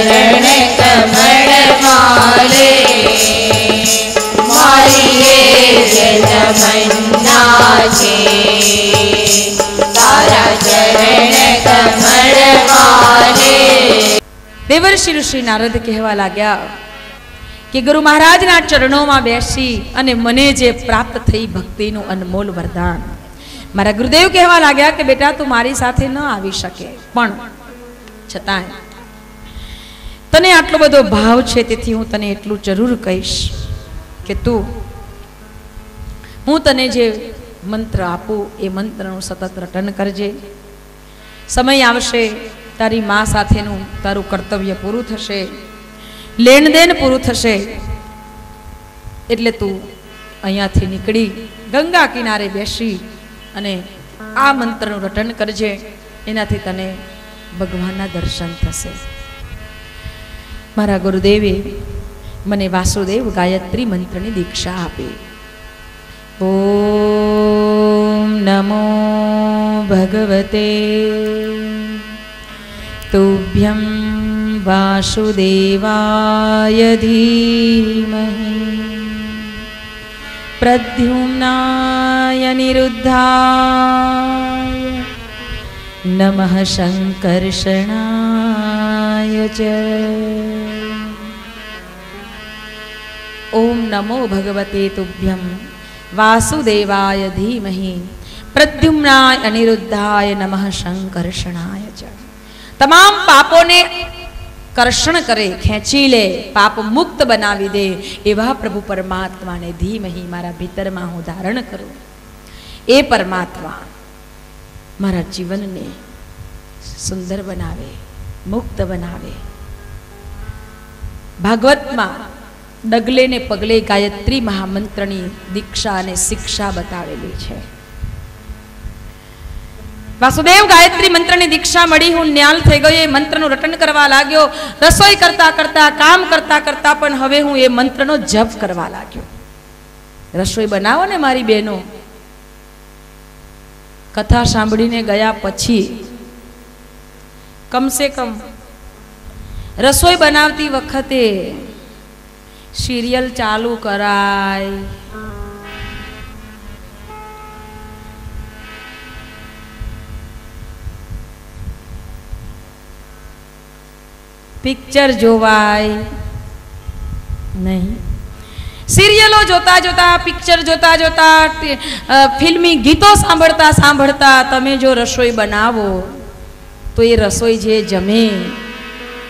ચરણ કમળ માલે. દેવર્ષિ ઋષિ નારદ કહેવા લાગ્યા કે ગુરુ મહારાજના ચરણોમાં બેસી અને મને જે પ્રાપ્ત થઈ ભક્તિનું અનમોલ વરદાન. મારા ગુરુદેવ કહેવા લાગ્યા કે બેટા તું મારી સાથે ન આવી શકે. પણ છતાંય તને આટલો બધો ભાવ છે, તેથી હું તને એટલું જરૂર કહીશ કે તું, હું તને જે મંત્ર આપું, એ મંત્રનું સતત રટન કરજે. સમય આવશે, તારી મા સાથેનું તારું કર્તવ્ય પૂરું થશે લેણ દેણ પૂરું થશે. એટલે તું અહીંયાથી નીકળી, ગંગા કિનારે બેસી અને આ મંત્રનું રટન કરજે. એનાથી તને ભગવાનના દર્શન થશે. મારા ગુરુદેવે મને વાસુદેવ ગાયત્રી મંત્રની દીક્ષા આપી ઓમ નમો ભગવતે તુભ્યં વાસુદેવાય ધીમહિ પ્રદ્યુમ્નાય નિરુદ્ધાય નમઃ શંકર્ષણાય ચ ઓમ નમો ભગવતે તુભ્યમ વાસુદેવાય ધીમહિ પ્રદ્યુમ્નાય અનિરુદ્ધાય નમઃ શંકર્ષણાય ચ તમામ પાપોને કર્ષણ કરે ખેંચી લે પાપ મુક્ત બનાવી દે એવા પ્રભુ પરમાત્માને ધીમહી મારા ભીતરમાં હું ધારણ કરું એ પરમાત્મા મારા જીવનને સુંદર બનાવે મુક્ત બનાવે ભાગવતમાં ડગલે ને પગલે ગાયત્રી મહામંત્રની દીક્ષા અને શિક્ષા બતાવેલી છે. વાસુદેવ ગાયત્રી મંત્રની દીક્ષા મળી, હું ન્યાલ થઈ ગયો, એ મંત્રનું રટન કરવા લાગ્યો. રસોઈ કરતા કરતા, કામ કરતા કરતા પણ હવે હું એ મંત્રનો જપ કરવા લાગ્યો. રસોઈ બનાવો ને મારી બહેનો. કથા સાંભળીને ગયા પછી કમસે કમ. રસોઈ બનાવતી વખતે સિરિયલ ચાલુ કરાય. પિક્ચર જોવાય. નહીં. સિરિયલો જોતા જોતા, પિક્ચર જોતા જોતા ફિલ્મી ગીતો સાંભળતા સાંભળતા તમે જો રસોઈ બનાવો તો એ રસોઈ જે જમે,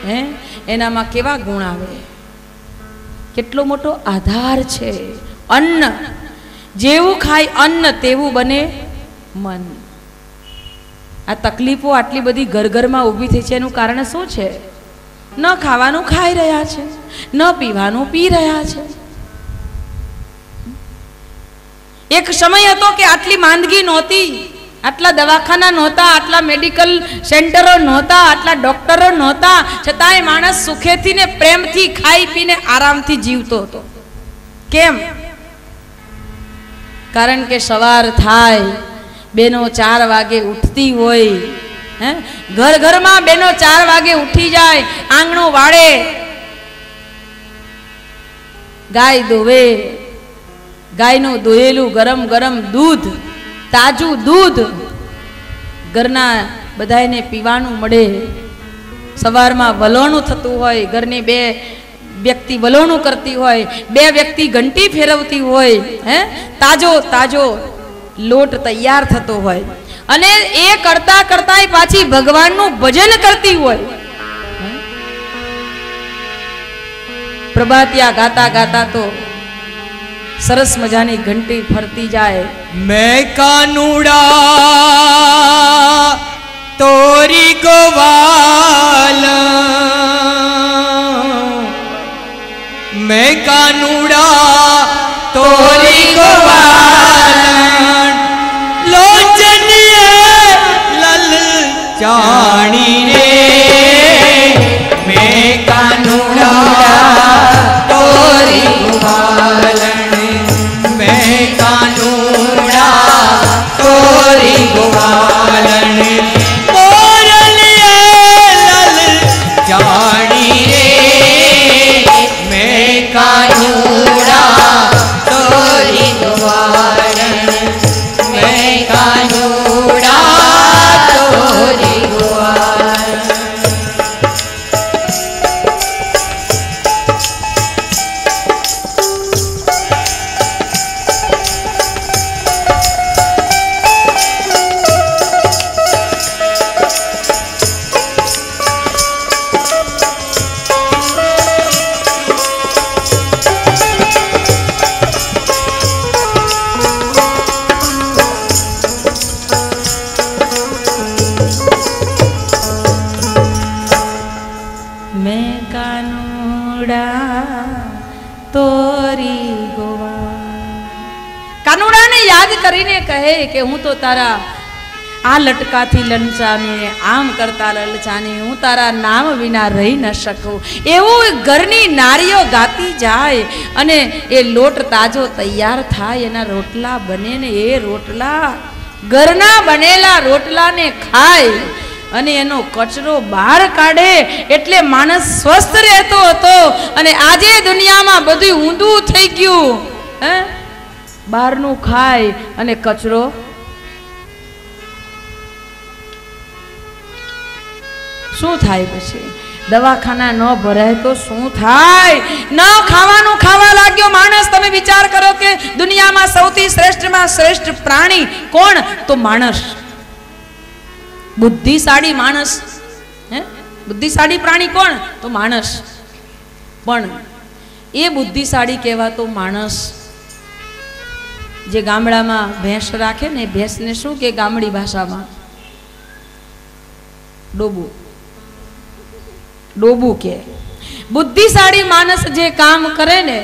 હે, એનામાં કેવા ગુણ આવે? કેટલો મોટો આધાર છે. અન્ન, જેવું ખાય અન્ન, તેવું બને મન. આ તકલીફો આટલી બધી ઘર ઘરમાં ઊભી થઈ છે, એનું કારણ શું છે? ન ખાવાનું ખાઈ રહ્યા છે, ન પીવાનું પી રહ્યા છે. એક સમય હતો કે આટલી માંદગી નહોતી. આટલા દવાખાના નહોતા, આટલા મેડિકલ સેન્ટરો નહોતા, આટલા ડોક્ટરો નહોતા. છતાંય માણસ સુખેથી ને પ્રેમથી ખાઈ પીને આરામથી જીવતો હતો. કેમ? કારણ કે સવાર થાય, બેનો ચાર વાગે ઉઠતી હોય, હે? ઘર ઘરમાં બેનો ચાર વાગે ઉઠી જાય, આંગણો વાળે, ગાય દોવે, ગાયનું દોયેલું ગરમ ગરમ દૂધ તાજું દૂધ ઘરના બધાને પીવાનું મળે. સવારમાં વલોણું થતું હોય, ઘરની બે વ્યક્તિ વલોણું કરતી હોય, બે વ્યક્તિ ઘંટી ફેરવતી હોય, હે? તાજો તાજો લોટ તૈયાર થતો હોય. અને એ કરતા કરતા પાછી ભગવાનનું ભજન કરતી હોય. પ્રભાતિયા ગાતા ગાતા તો सरस मजाने घंटी फरती जाए मैं कानूड़ा तोरी गोवाल मैं कानूड़ा तोरी गोवाल लोचनिया लल चा લટકાથી લલચાને, આમ કરતા લલચાને હું તારા નામ વિના રહી ન શકું. એવું ઘરની નારીઓ ગાતી જાય અને એ લોટ તાજો તૈયાર થાય, એના રોટલા બને ને એ રોટલા ઘરના બનેલા રોટલાને ખાય અને એનો કચરો બહાર કાઢે એટલે માણસ સ્વસ્થ રહેતો હતો અને આજે દુનિયામાં બધું ઊંધું થઈ ગયું. હે? બહારનું ખાય અને કચરો શું થાય પછી? દવાખાના ન ભરાય તો શું થાય? ન ખાવાનું ખાવા લાગ્યો માણસ, તમે વિચાર કરો કે દુનિયામાં સૌથી શ્રેષ્ઠમાં શ્રેષ્ઠ પ્રાણી કોણ? તો માણસ. બુદ્ધિશાળી માણસ. હે? બુદ્ધિશાળી પ્રાણી કોણ? તો માણસ. પણ એ બુદ્ધિશાળી કહેવાતો માણસ જે ગામડામાં ભેંસ રાખે ને, ભેંસને શું કે ગામડી ભાષામાં? ડોબું. ડોબું કે. બુદ્ધિશાળી માણસ જે કામ કરે ને,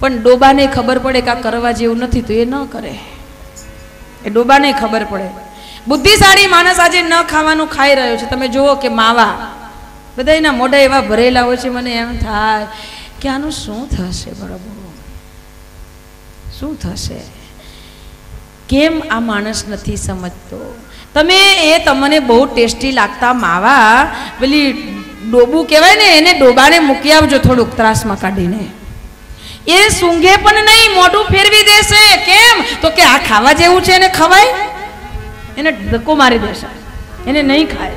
પણ ડોબાને ખબર પડે કે આ કરવા જેવું નથી, તો એ ન કરે. એ ડોબાને ખબર પડે. બુદ્ધિશાળી માણસ આજે ન ખાવાનું ખાઈ રહ્યો છે. તમે જુઓ કે માવા બધા એના મોઢા એવા ભરેલા હોય છે, મને એમ થાય કે આનું શું થશે બરાબર શું થશે? કેમ આ માણસ નથી સમજતો? તમે એ તમને બહુ ટેસ્ટી લાગતા માવા, પેલી ડોબું કહેવાય ને, એને ડોબાને મૂકી આવજો થોડુંક ત્રાસમાં કાઢીને. એ સૂંઘે પણ નહીં, મોઢું ફેરવી દેશે. કેમ? તો કે આ ખાવા જેવું છે એને ખવાય? એને ધક્કો મારી દેશે. એને નહીં ખાય.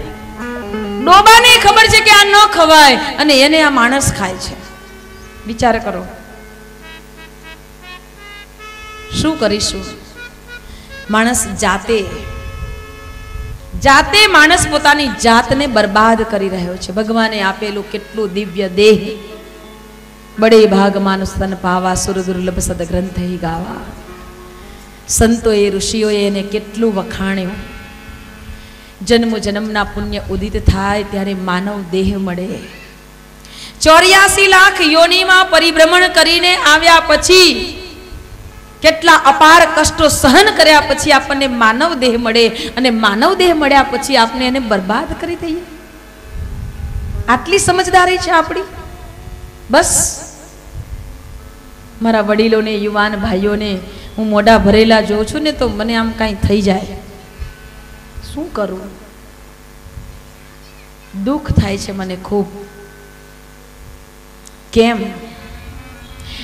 ડોબાને ખબર છે કે આ ન ખવાય અને એને આ માણસ ખાય છે. વિચાર કરો. શું કરીશું? માણસ જાતે જાતે માણસ પોતાની જાતને બરબાદ કરી રહ્યો છે. ભગવાને આપેલું કેટલું દિવ્ય દેહ બડે ભાગ માનુસ તન પાવા, સુર દુર્લભ સદ ગ્રંથ ગાવા. સંતોએ, ઋષિઓએ એને કેટલું વખાણ્યું. જન્મ જન્મના પુણ્ય ઉદિત થાય ત્યારે માનવ દેહ મળે. ચોર્યાસી લાખ યોનિમાં પરિભ્રમણ કરીને આવ્યા પછી કેટલા અપાર કષ્ટો સહન કર્યા પછી આપણને માનવ દેહ મળે અને માનવ દેહ મળ્યા પછી આપણે એને બરબાદ કરી દઈએ. આટલી સમજદારી છે આપણી. બસ. મારા વડીલોને, યુવાન ભાઈઓને હું મોઢા ભરેલા જોઉં છું ને તો મને આમ કાંઈ થઈ જાય. શું કરું? દુઃખ થાય છે મને ખૂબ. કેમ?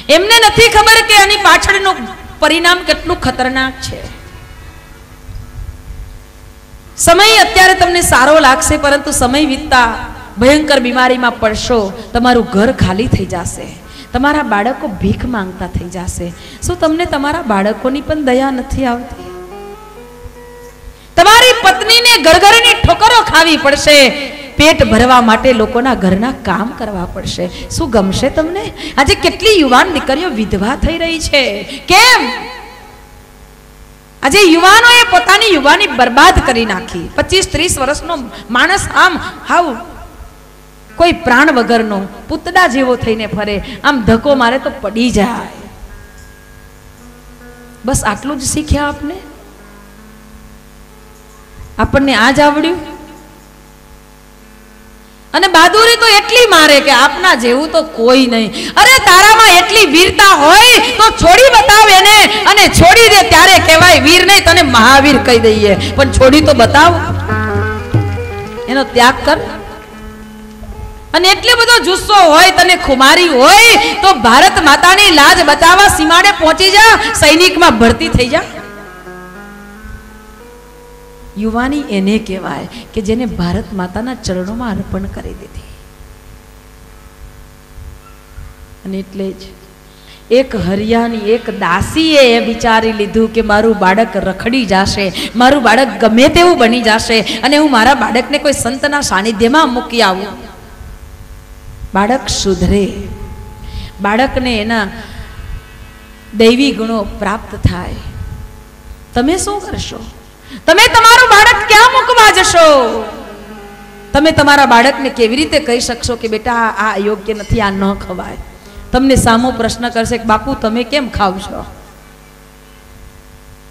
એમને નથી ખબર કે આની પાછળનું પરિણામ કેટલું ખતરનાક છે? સમય અત્યારે તમને સારો લાગશે, પરંતુ સમય વીતતા ભયંકર બીમારીમાં પડશો, તમારું ઘર ખાલી થઈ જશે. તમારા બાળકો ભીખ માંગતા થઈ જશે. શું તમને તમારા બાળકોની પણ દયા નથી આવતી? તમારી પત્નીને ગરગરની ઠોકરો ખાવી પડશે. પેટ ભરવા માટે લોકોના ઘરના કામ કરવા પડશે. શું ગમશે તમને? આજે કેટલી યુવાન દીકરીઓ વિધવા થઈ રહી છે. કેમ? આજે યુવાનોએ પોતાની યુવાની બરબાદ કરી નાખી. પચીસ, ત્રીસ વર્ષનો માણસ આમ હાવ કોઈ પ્રાણ વગરનો પૂતડા જેવો થઈને ફરે. આમ ધક્કો મારે તો પડી જાય. બસ આટલું જ શીખ્યા આપને? આપણને આ જ આવડ્યું? અને બહાદુરી તો એટલી મારે કે આપના જેવું તો કોઈ નહીં. અરે તારામાં એટલી વીરતા હોય તો છોડી બતાવ એને અને છોડી દે ત્યારે કહેવાય વીર નહીં, તને મહાવીર કહી દઈએ. પણ છોડી તો બતાવ. એનો ત્યાગ કર. અને એટલો બધો જુસ્સો હોય, તને ખુમારી હોય, તો ભારત માતાની લાજ બતાવવા સીમાડે પહોંચી જા, સૈનિકમાં ભરતી થઈ જા. યુવાની એને કહેવાય કે જેને ભારત માતાના ચરણોમાં અર્પણ કરી દીધી. અને એટલે જ એક હરિયાની, એક દાસીએ એ વિચારી લીધું કે મારું બાળક રખડી જશે, મારું બાળક ગમે તેવું બની જશે અને હું મારા બાળકને કોઈ સંતના સાનિધ્યમાં મૂકી આવું. બાળક સુધરે. બાળકને એના દૈવી ગુણો પ્રાપ્ત થાય. તમે શું કરશો? તમે તમારું બાળક ક્યાં મૂકવા જશો? તમે તમારા બાળકને કેવી રીતે કહી શકશો કે બેટા, આ યોગ્ય નથી, આ ન ખવાય? તમને સામો પ્રશ્ન કરશે કે બાપુ, તમે કેમ ખાવ છો?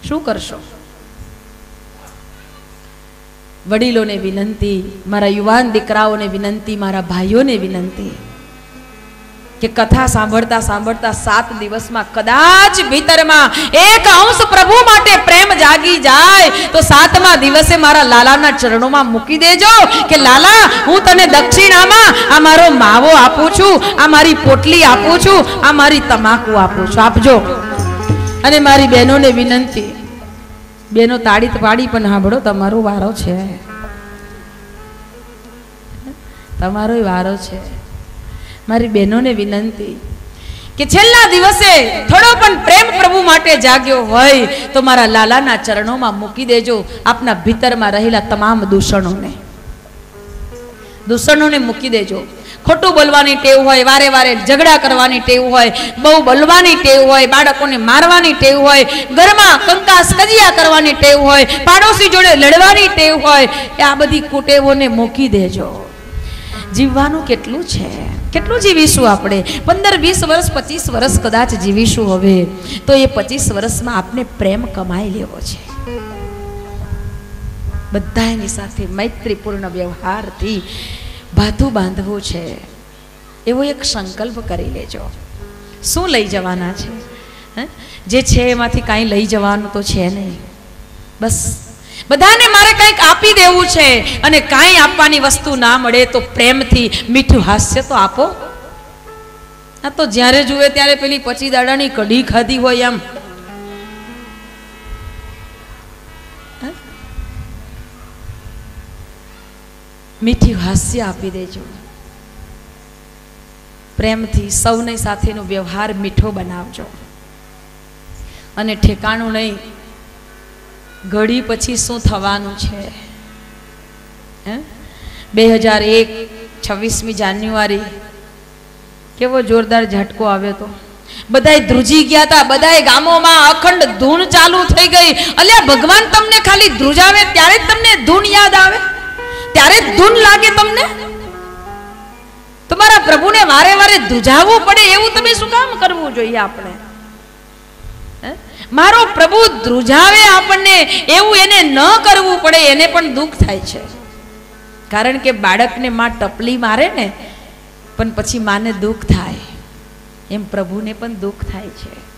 શું કરશો? વડીલોને વિનંતી, મારા યુવાન દીકરાઓને વિનંતી, મારા ભાઈઓને વિનંતી. કે કથા સાંભળતા સાંભળતા સાત દિવસમાં કદાચ ભીતરમાં એક અંશ પ્રભુ માટે પ્રેમ જાગી જાય, તો સાતમા દિવસે મારા લાલાના ચરણોમાં મૂકી દેજો કે, લાલા, હું તને દક્ષિણામાં આ મારો માવો આપું છું, આ મારી પોટલી આપું છું, આ મારી તમાકુ આપું છું. આપજો. અને મારી બહેનોને વિનંતી બેનો તાળી પાડી, પણ સાંભળો, તમારો વારો છે. તમારો વારો છે. મારી બહેનોને વિનંતી કે છેલ્લા દિવસે થોડો પણ પ્રેમ પ્રભુ માટે જાગ્યો હોય તો મારા લાલાના ચરણોમાં મૂકી દેજો આપના ભીતરમાં રહેલા તમામ દૂષણોને. દૂષણોને મૂકી દેજો. ખોટું બોલવાની ટેવ હોય, વારે વારે ઝઘડા કરવાની ટેવ હોય, બહુ બોલવાની ટેવ હોય, બાળકોને મારવાની ટેવ હોય, ઘરમાં કંકાસ કજિયા કરવાની ટેવ હોય, પાડોશી જોડે લડવાની ટેવ હોય, એ આ બધી કુટેવોને મૂકી દેજો. જીવવાનું કેટલું છે? કેટલું જીવીશું આપણે? પંદર, વીસ વર્ષ, પચીસ વર્ષ કદાચ જીવીશું હવે. તો એ પચીસ વર્ષમાં આપણે પ્રેમ કમાઈ લેવો છે. બધાની સાથે મૈત્રીપૂર્ણ વ્યવહારથી ભાથું બાંધવું છે. એવો એક સંકલ્પ કરી લેજો. શું લઈ જવાના છે? જે છે એમાંથી કાંઈ લઈ જવાનું તો છે નહીં. બસ. બધાને મારે કંઈક આપી દેવું છે અને કાંઈ આપવાની વસ્તુ ના મળે તો પ્રેમથી મીઠું હાસ્ય તો આપો. આ તો જ્યારે જુએ ત્યારે પેલી પચી દાડાની કઢી ખાધી હોય એમ. મીઠી હાસ્ય આપી દેજો. પ્રેમથી સૌને સાથેનો વ્યવહાર મીઠો બનાવજો. અને ઠેકાણું નહીં ઘડી પછી શું થવાનું છે? બે હજાર એક, છવ્વીસમી જાન્યુઆરી. કેવો જોરદાર ઝટકો આવ્યો તો. બધાય ધ્રુજી ગયા હતા બધાય ગામોમાં અખંડ ધૂન ચાલુ થઈ ગઈ. અલ્યા, ભગવાન તમને ખાલી ધ્રુજાવે, ત્યારે જ તમને ધૂન યાદ આવે? ત્યારે જ ધૂન લાગે તમને? તમારા પ્રભુને વારે વારે ધ્રુજાવવું પડે, એવું તમે શું કામ કરવું જોઈએ આપણે? મારો પ્રભુ ધ્રુજાવે આપણને, એવું એને ન કરવું પડે, એને પણ દુઃખ થાય છે. કારણ કે બાળકને માં ટપલી મારે ને, પણ પછી માને દુઃખ થાય. એમ પ્રભુને પણ દુઃખ થાય છે.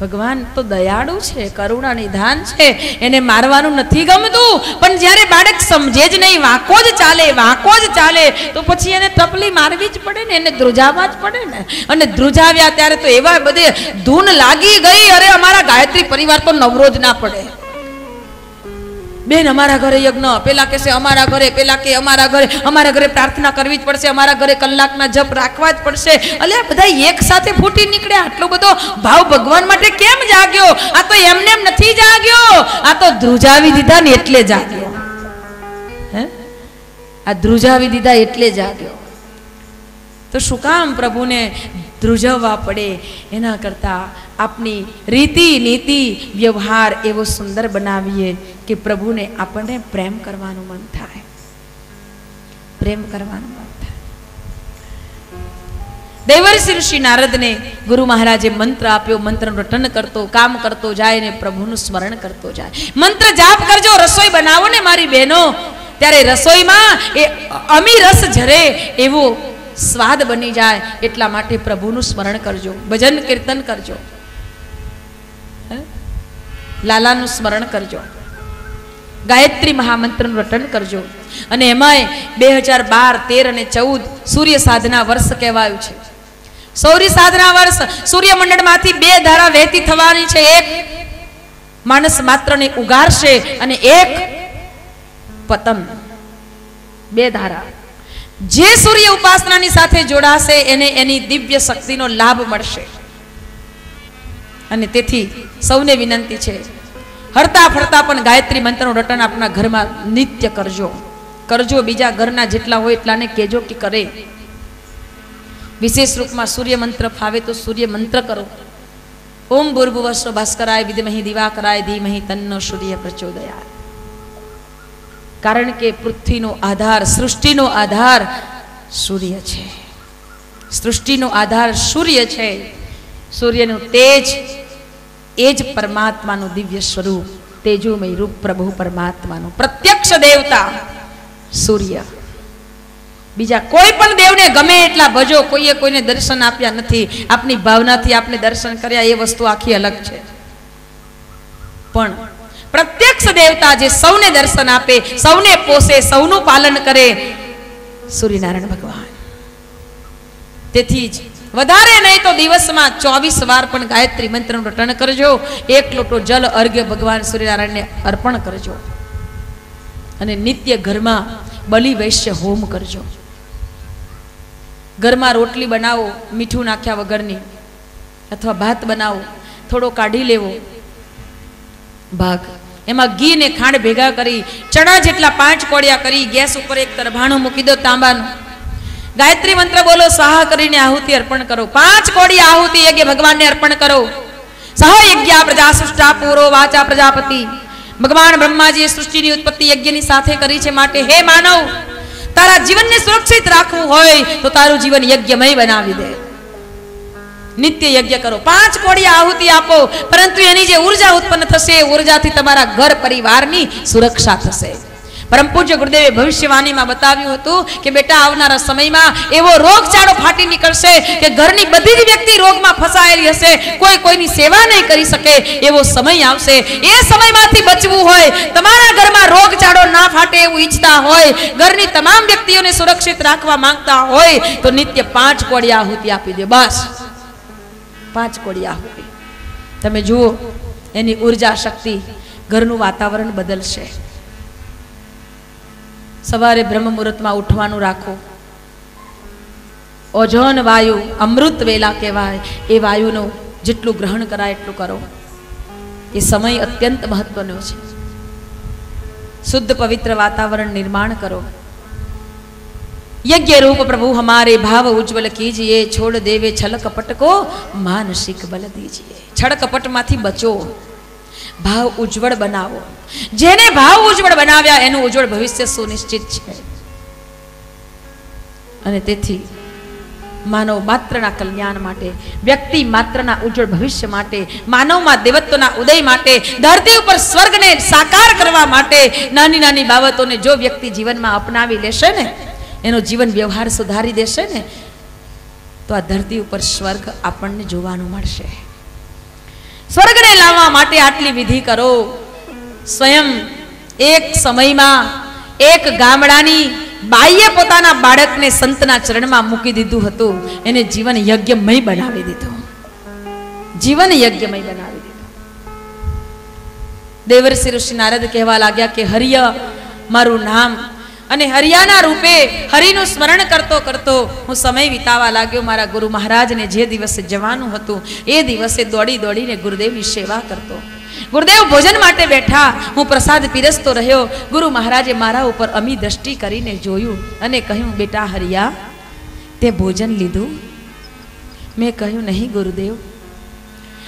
ભગવાન તો દયાળુ છે કરુણા નિધાન છે, એને મારવાનું નથી ગમતું. પણ જ્યારે બાળક સમજે જ નહીં, વાંકો જ ચાલે, વાંકો જ ચાલે, તો પછી એને તપલી મારવી જ પડે ને, એને ધ્રુજાવવા જ પડે ને. અને ધ્રુજાવ્યા ત્યારે તો એવા બધે ધૂન લાગી ગઈ, અરે અમારા ગાયત્રી પરિવાર તો નવરો જ ના પડે. બેન, અમારા ઘરે યજ્ઞ. પેલા કહેશે, અમારા ઘરે, પેલા કે, અમારા ઘરે અમારા ઘરે પ્રાર્થના કરવી જ પડશે. અમારા ઘરે કલાકના જપ રાખવા જ પડશે. અલ્યા, બધા એક સાથે ફૂટી નીકળ્યા. આટલો બધો ભાવ ભગવાન માટે કેમ જાગ્યો? આ તો એમને એમ નથી જાગ્યો. આ તો ધ્રુજાવી દીધા ને એટલે જાગ્યો. હે? આ ધ્રુજાવી દીધા એટલે જાગ્યો. તો શું કામ પ્રભુને ધ્રુજવવા પડે? એના કરતાં આપની રીતિ, નીતિ, વ્યવહાર એવો સુંદર બનાવીએ કે પ્રભુને આપણને પ્રેમ કરવાનું મન થાય. પ્રેમ કરવાનું મન થાય. દેવર્ષિ ઋષિ નારદને ગુરુ મહારાજે મંત્ર આપ્યો, મંત્રનું રટન કરતો, કામ કરતો જાય ને પ્રભુનું સ્મરણ કરતો જાય. મંત્ર જાપ કરજો, રસોઈ બનાવો ને મારી બહેનો. ત્યારે રસોઈમાં એ અમી રસ ઝરે, એવો સ્વાદ બની જાય. એટલા માટે પ્રભુનું સ્મરણ કરજો. ભજન કીર્તન કરજો? લાલાનું સ્મરણ કરજો. ગાયત્રી મહામંત્રનું રટન કરજો. અને એમાંય બે હજાર બાર, તેર અને ચૌદ સૂર્ય સાધના વર્ષ કહેવાયું છે. સૌર્ય સાધના વર્ષ સૂર્યમંડળમાંથી બે ધારા વહેતી થવાની છે. એક માણસ માત્રને ઉગારશે અને એક પતન બે ધારા. જે સૂર્ય ઉપાસનાની સાથે જોડાશે એને એની દિવ્ય શક્તિનો લાભ મળશે. અને તેથી સૌને વિનંતી છે હરતા ફરતા પણ ગાયત્રી મંત્રનું રટન આપણા ઘરમાં નિત્ય કરજો. કરજો બીજા ઘરના જેટલા હોય એટલાને કહેજો કે કરે. વિશેષ રૂપમાં સૂર્ય મંત્ર ફાવે તો સૂર્ય મંત્ર કરો. ઓમ ભૂર્ભુવસ્વ ભાસ્કરાય વિદમહી દિવા કરાય ધીમહી તન્નો સૂર્ય પ્રચોદયા કારણ કે પૃથ્વીનો આધાર, સૃષ્ટિનો આધાર સૂર્ય છે. સૃષ્ટિનો આધાર સૂર્ય છે. સૂર્યનું તેજ એ જ પરમાત્માનું દિવ્ય સ્વરૂપ, તેજોમય રૂપ પ્રભુ પરમાત્માનું. પ્રત્યક્ષ દેવતા સૂર્ય. બીજા કોઈ પણ દેવને ગમે એટલા ભજો, કોઈએ કોઈને દર્શન આપ્યા નથી. આપની ભાવનાથી આપને દર્શન કર્યા, એ વસ્તુ આખી અલગ છે. પણ પ્રત્યક્ષ દેવતા જે સૌને દર્શન આપે, સૌને પોષે, સૌનું પાલન કરે, સૂર્યનારાયણ ભગવાન. તેથી જ વધારે નહીં તો દિવસમાં ચોવીસ વાર પણ ગાયત્રી મંત્રનું રટન કરજો. એક લોટો જલ અર્ઘ્ય ભગવાન સૂર્યનારાયણને અર્પણ કરજો. અને નિત્ય ઘરમાં બલિ વૈશ્ય હોમ કરજો. ઘરમાં રોટલી બનાવો, મીઠું નાખ્યા વગરની, અથવા ભાત બનાવો, થોડો કાઢી લેવો. ભાગ. એમાં ઘી ને ખાંડ ભેગા કરી, ચણા જેટલા પાંચ કોળિયા કરી, ગેસ ઉપર એક તરભાણું મૂકી દો તાંબાનું. ગાયત્રી મંત્ર બોલો સ્વાહા કરીને આહુતિ અર્પણ કરો. પાંચ કોડી આહુતિ યજ્ઞ ભગવાનને અર્પણ કરો. સહ યજ્ઞા પ્રજા સૃષ્ટા પૂરો વાચા પ્રજાપતિ. ભગવાન બ્રહ્માજીએ સૃષ્ટિની ઉત્પત્તિ યજ્ઞની સાથે કરી છે માટે હે માનવ, તારા જીવનને સુરક્ષિત રાખવું હોય તો તારું જીવન યજ્ઞમય બનાવી દે. નિત્ય યજ્ઞ કરો. પાંચ કોડી આહુતિ આપો, પરંતુ એની જે ઊર્જા ઉત્પન્ન થશે, એ ઉર્જાથી તમારા ઘર પરિવારની સુરક્ષા થશે. પરમ પૂજ્ય ગુરુદેવે ભવિષ્યવાણીમાં બતાવ્યું હતું કે બેટા, આવનારા સમયમાં એવો રોગચાળો ફાટી નીકળશે કે ઘરની બધી જ વ્યક્તિ રોગમાં ફસાયેલી હશે. કોઈ કોઈની સેવા નહીં કરી શકે. એવો સમય આવશે. એ સમયમાંથી બચવું હોય. તમારા ઘરમાં રોગચાળો ના ફાટે એવું ઈચ્છતા હોય. ઘરની તમામ વ્યક્તિઓને સુરક્ષિત રાખવા માંગતા હોય, તો નિત્ય પાંચ કોડી આહુતિ આપી દે. બસ. પાંચ કોડી આહુતિ. તમે જુઓ, એની ઊર્જા શક્તિ ઘરનું વાતાવરણ બદલશે. સવારે બ્રહ્મ મુહૂર્તમાં ઉઠવાનું રાખો. ઓઝોન વાયુ અમૃત વેલા કહેવાય. એ વાયુનું જેટલું ગ્રહણ કરાય એટલું કરો. એ સમય અત્યંત મહત્વનો છે. શુદ્ધ પવિત્ર વાતાવરણ નિર્માણ કરો. યજ્ઞ રૂપ પ્રભુ હમારે ભાવ ઉજ્જવલ કીજીએ, છોડ દેવે છલ કપટ કો માનસિક બલ દીજીએ. છળ કપટમાંથી બચો. ભાવ ઉજ્જવળ બનાવો. જેને ભાવ ઉજ્જવળ બનાવ્યા એનું ઉજ્જવળ ભવિષ્ય સુનિશ્ચિત છે. અને તેથી માનવ માત્રના કલ્યાણ માટે, વ્યક્તિ માત્રના ઉજ્જવળ ભવિષ્ય માટે, માનવમાં દેવત્વના ઉદય માટે, ધરતી ઉપર સ્વર્ગને સાકાર કરવા માટે નાની નાની બાબતોને જો વ્યક્તિ જીવનમાં અપનાવી લેશે ને, એનો જીવન વ્યવહાર સુધારી દેશે ને, તો આ ધરતી ઉપર સ્વર્ગ આપણને જોવાનું મળશે. સ્વર્ગને લાવવા માટે આટલી વિધિ કરો. સ્વયં એક સમયમાં એક ગામડાની બાઈએ પોતાના બાળકને સંતના ચરણમાં મૂકી દીધું હતું. એને જીવન યજ્ઞમય બનાવી દીધું. જીવન યજ્ઞમય બનાવી દીધું. દેવર્ષિ ઋષિ નારદ કહેવા લાગ્યા કે, હરિય, મારું નામ અને હરિયાના રૂપે હરિનું સ્મરણ કરતો કરતો હું સમય વિતાવા લાગ્યો મારા ગુરુ મહારાજને જે દિવસે જવાનું હતું, એ દિવસે દોડી દોડીને ગુરુદેવની સેવા કરતો. ગુરુદેવ ભોજન માટે બેઠા, હું પ્રસાદ પીરસતો રહ્યો. ગુરુ મહારાજે મારા ઉપર અમી દ્રષ્ટિ કરીને જોયું અને કહ્યું, બેટા હરિયા, તે ભોજન લીધું? મેં કહ્યું, નહીં ગુરુદેવ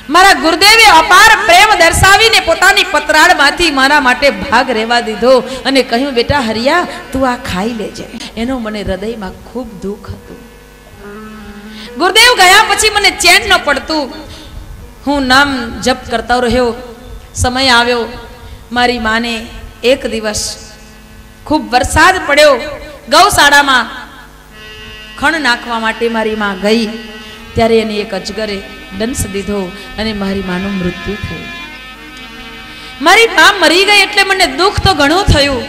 મારા ગુરુદેવે અપાર પ્રેમ દર્શાવીને પોતાની પતરાળમાંથી મારા માટે ભાગ રહેવા દીધો અને કહ્યું, બેટા હરિયા, તું આ ખાઈ લેજે. એનો મને હૃદયમાં ખૂબ દુઃખ હતું. ગુરુદેવ ગયા પછી મને ચેન ન પડતું. હું નામ જપ કરતો રહ્યો. સમય આવ્યો. મારી માને એક દિવસ ખૂબ વરસાદ પડ્યો. ગૌશાળામાં ખણ નાખવા માટે મારી માં ગઈ. ત્યારે એને એક અજગરે દંશ દીધો અને મારી માનું મૃત્યુ થયું. મારી મા મરી ગઈ એટલે મને દુઃખ તો ઘણું થયું,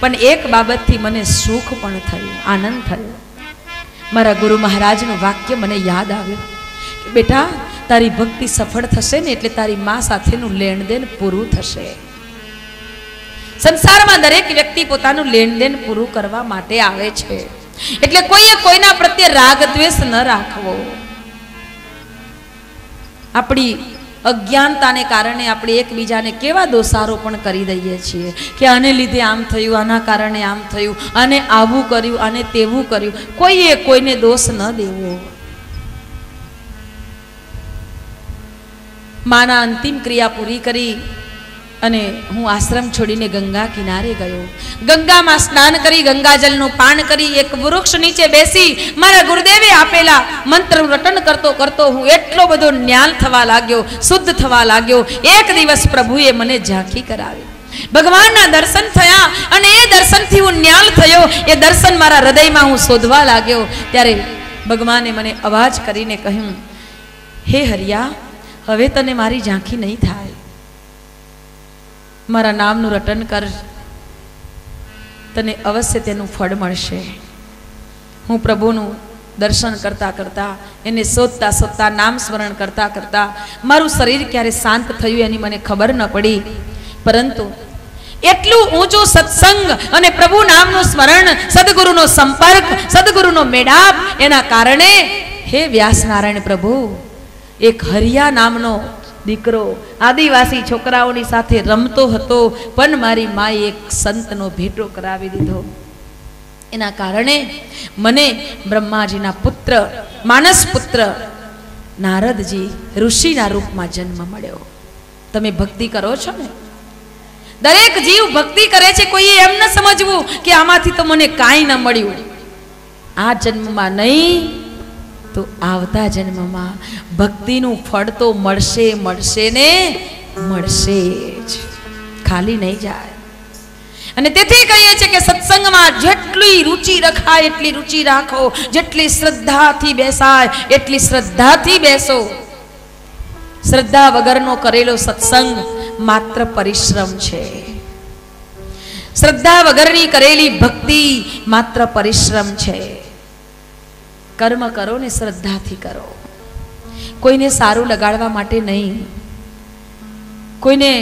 પણ એક બાબતથી મને સુખ પણ થયું, આનંદ થયો. મારા ગુરુ મહારાજનું વાક્ય મને યાદ આવ્યું કે, બેટા, તારી ભક્તિ સફળ થશે ને એટલે તારી મા સાથેનું લેણદેન પૂરું થશે. સંસારમાં દરેક વ્યક્તિ પોતાનું લેણદેન પૂરું કરવા માટે આવે છે. એટલે કોઈએ કોઈના પ્રત્યે રાગ દ્વેષ ન રાખવો. આપણી અજ્ઞાનતાને કારણે આપણે એકબીજાને કેવા દોષારોપણ કરી દઈએ છીએ કે આને લીધે આમ થયું, આના કારણે આમ થયું આને આવું કર્યું આને તેવું કર્યું. કોઈએ કોઈને દોષ ન દેવો. માના અંતિમ ક્રિયા પૂરી કરી અને હું આશ્રમ છોડીને ગંગા કિનારે ગયો. ગંગામાં સ્નાન કરી, ગંગાજળનું પાન કરી, એક વૃક્ષ નીચે બેસી મારા ગુરુદેવે આપેલા મંત્ર રટન કરતો કરતો હું એટલો બધો જ્ઞાન થવા લાગ્યો, શુદ્ધ થવા લાગ્યો. એક દિવસ પ્રભુએ મને ઝાંખી કરાવી. ભગવાનના દર્શન થયા અને એ દર્શનથી હું જ્ઞાન થયો. એ દર્શન મારા હૃદયમાં હું શોધવા લાગ્યો. ત્યારે ભગવાને મને અવાજ કરીને કહ્યું, હે હરિયા, હવે તને મારી ઝાંખી નહીં થાય. મારા નામનું રટન કર. તને અવશ્ય તેનું ફળ મળશે. હું પ્રભુનું દર્શન કરતાં કરતાં, એને શોધતા શોધતા, નામ સ્મરણ કરતાં કરતાં, મારું શરીર ક્યારે શાંત થયું એની મને ખબર ન પડી. પરંતુ એટલું ઊંચું સત્સંગ અને પ્રભુ નામનું સ્મરણ, સદગુરુનો સંપર્ક, સદગુરુનો મેળાપ, એના કારણે, હે વ્યાસ નારાયણ પ્રભુ, એક હરિયા નામનો દીકરો, આદિવાસી છોકરાઓની સાથે રમતો હતો, પણ મારી માએ એક સંતનો ભેટો કરાવી દીધો. એના કારણે મને બ્રહ્માજીના પુત્ર, માનસ પુત્ર, નારદજી ઋષિના રૂપમાં જન્મ મળ્યો. તમે ભક્તિ કરો છો ને? દરેક જીવ ભક્તિ કરે છે, કોઈએ એમ ન સમજવું કે આમાંથી તો મને કાંઈ ન મળ્યું. આ જન્મમાં નહીં તો આવતા જન્મમાં ભક્તિનું ફળ તો મળશે મળશે ને મળશે જ. ખાલી નહીં જાય. અને તેથી કહીએ છીએ કે સત્સંગમાં જેટલી રુચિ રખાય, એટલી રુચિ રાખો. જેટલી શ્રદ્ધાથી બેસાય, એટલી શ્રદ્ધાથી બેસો. શ્રદ્ધા વગરનો કરેલો સત્સંગ માત્ર પરિશ્રમ છે. શ્રદ્ધા વગરની કરેલી ભક્તિ માત્ર પરિશ્રમ છે. કર્મ કરો ને શ્રદ્ધાથી કરો. કોઈને સારું લગાડવા માટે નહીં. કોઈને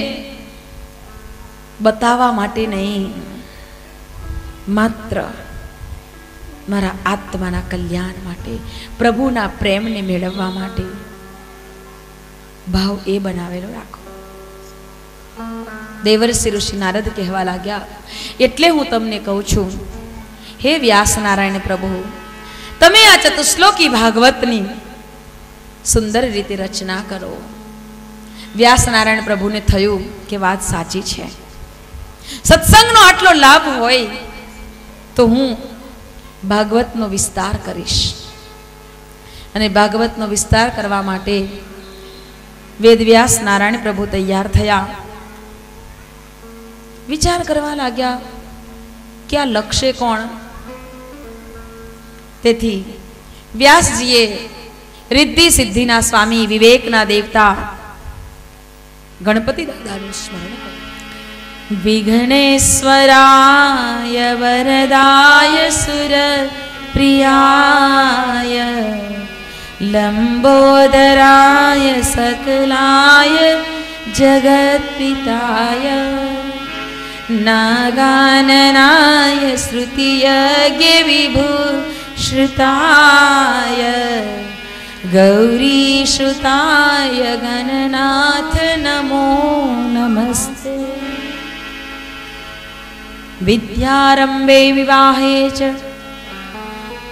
બતાવવા માટે નહીં. માત્ર મારા આત્માના કલ્યાણ માટે, પ્રભુના પ્રેમને મેળવવા માટે ભાવ એ બનાવેલો રાખો. દેવર્ષિ ઋષિ નારદ કહેવા લાગ્યા, એટલે હું તમને કહું છું, હે વ્યાસ નારાયણ પ્રભુ તમે આ ચતુશ્લોકી ભાગવતની સુંદર રીતે રચના કરો. વ્યાસ નારાયણ પ્રભુને થયું કે વાત સાચી છે. સત્સંગનો આટલો લાભ હોય તો હું ભાગવતનો વિસ્તાર કરીશ. અને ભાગવતનો વિસ્તાર કરવા માટે વેદવ્યાસ નારાયણ પ્રભુ તૈયાર થયા. વિચાર કરવા લાગ્યા કે આ લક્ષ્ય કોણ? તેથી વ્યાસજીએ રિદ્ધિ સિદ્ધિના સ્વામી વિવેકના દેવતા ગણપતિ દાદાનું સ્મરણ કર્યું વિઘ્નેશ્વરાય વરદાય સુર પ્રિયાય લંબોદરાય સકલાય જગત્પિતાય નાગાનનાય श्रुताय। गौरीश्रुताय गणनाथ नमो नमस्ते। विद्यारम्भे विवाहे च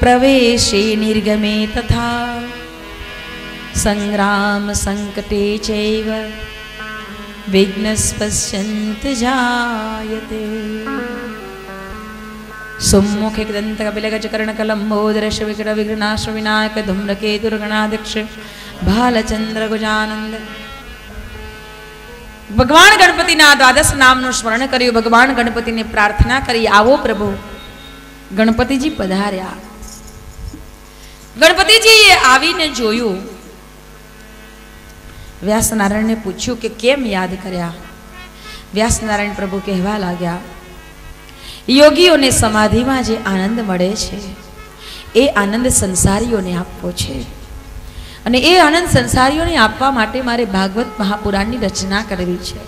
प्रवेशे निर्गमे तथा सङ्ग्रामसङ्कटे चैव विघ्नः जायते। દંતકપિલગજકર્ણકલંબોદરશ વિકટ વિઘ્નાશ વિનાયક ધૂમ્રકેતુર્ગણાધ્યક્ષ ભાલચંદ્ર ગુજાનંદ ભગવાન ગણપતિના દ્વાદશ નામનું સ્મરણ કર્યું ભગવાન ગણપતિને પ્રાર્થના કરી આવો પ્રભુ ગણપતિજી પધાર્યા ગણપતિજીએ આવીને જોયું। વ્યાસનારાયણને પૂછ્યું કે કેમ યાદ કર્યા? વ્યાસનારાયણ પ્રભુ કહેવા લાગ્યા યોગીઓને સમાધિમાં જે આનંદ મળે છે, એ આનંદ સંસારીઓને આપવો છે. અને એ આનંદ સંસારીઓને આપવા માટે મારે ભાગવત મહાપુરાણની રચના કરવી છે.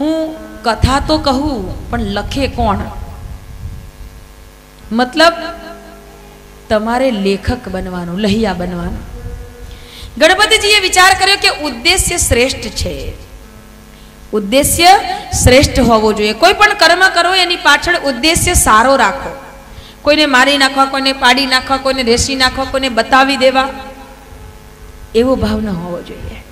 હું કથા તો કહું, પણ લખે કોણ? મતલબ, તમારે લેખક બનવાનું, લહિયા બનવાનું. ગણપતિજીએ વિચાર કર્યો કે ઉદ્દેશ્ય શ્રેષ્ઠ છે. ઉદ્દેશ્ય શ્રેષ્ઠ હોવો જોઈએ. કોઈ પણ કર્મ કરો, એની પાછળ ઉદ્દેશ્ય સારો રાખો. કોઈને મારી નાખવા, કોઈને પાડી નાખવા, કોઈને રેસી નાખવા, કોઈને બતાવી દેવા. એવો ભાવ ન હોવો જોઈએ.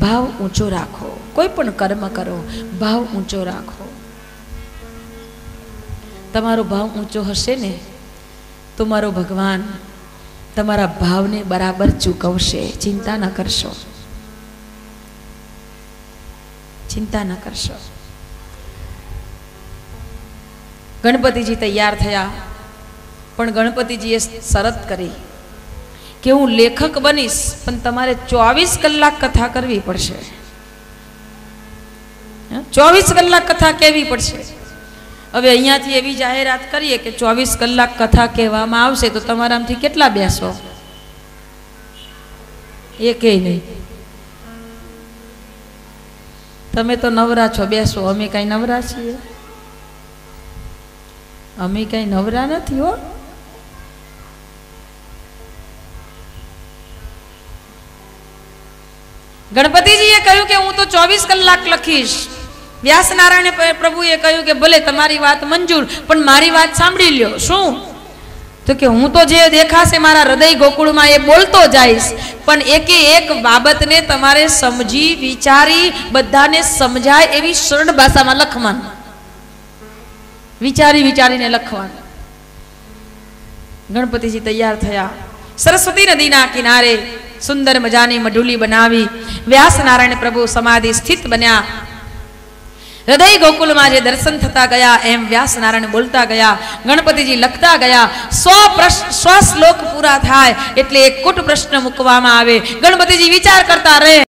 ભાવ ઊંચો રાખો. કોઈ પણ કર્મ કરો, ભાવ ઊંચો રાખો. તમારો ભાવ ઊંચો હશે ને, તો મારો ભગવાન તમારા ભાવને બરાબર ચૂકવશે. ચિંતા ન કરશો. ચિંતા ન કરશો. ગણપતિજી તૈયાર થયા, પણ ગણપતિજીએ શરત કરી કે હું લેખક બનીશ, પણ તમારે ચોવીસ કલાક કથા કરવી પડશે. ચોવીસ કલાક કથા કહેવી પડશે? હવે અહીંયાથી એવી જાહેરાત કરીએ કે ચોવીસ કલાક કથા કહેવામાં આવશે તો તમારામાંથી કેટલા બેસો? એ કહે નહીં. તમે તો નવરા છો, બેસો. અમે કાંઈ નવરા છીએ? અમે કાંઈ નવરા નથી, હો? ગણપતિજીએ કહ્યું કે હું તો ચોવીસ કલાક લખીશ. વ્યાસનારાયણ પ્રભુએ કહ્યું કે ભલે તમારી વાત મંજૂર, પણ મારી વાત સાંભળી લ્યો. શું? તો કે હું તો જે દેખાશે મારા હૃદય ગોકુળમાં એ બોલતો જઈશ. પણ એકે એક બાબતને તમારે સમજી, વિચારી, બધાને સમજાય એવી સરળ ભાષામાં લખવાનું. વિચારી, વિચારીને લખવાનું. ગણપતિજી તૈયાર થયા. સરસ્વતી નદીના કિનારે સુંદર મજાની મઢુલી બનાવી. વ્યાસનારાયણ પ્રભુ સમાધિ સ્થિત બન્યા. હૃદય ગોકુલમાં જે દર્શન થતા ગયા, એમ વ્યાસનારાયણ બોલતા ગયા, ગણપતિજી લખતા ગયા, સો સો શ્લોક પૂરા થાય એટલે એક કુટ પ્રશ્ન મૂકવામાં આવે. ગણપતિજી વિચાર કરતા રહે.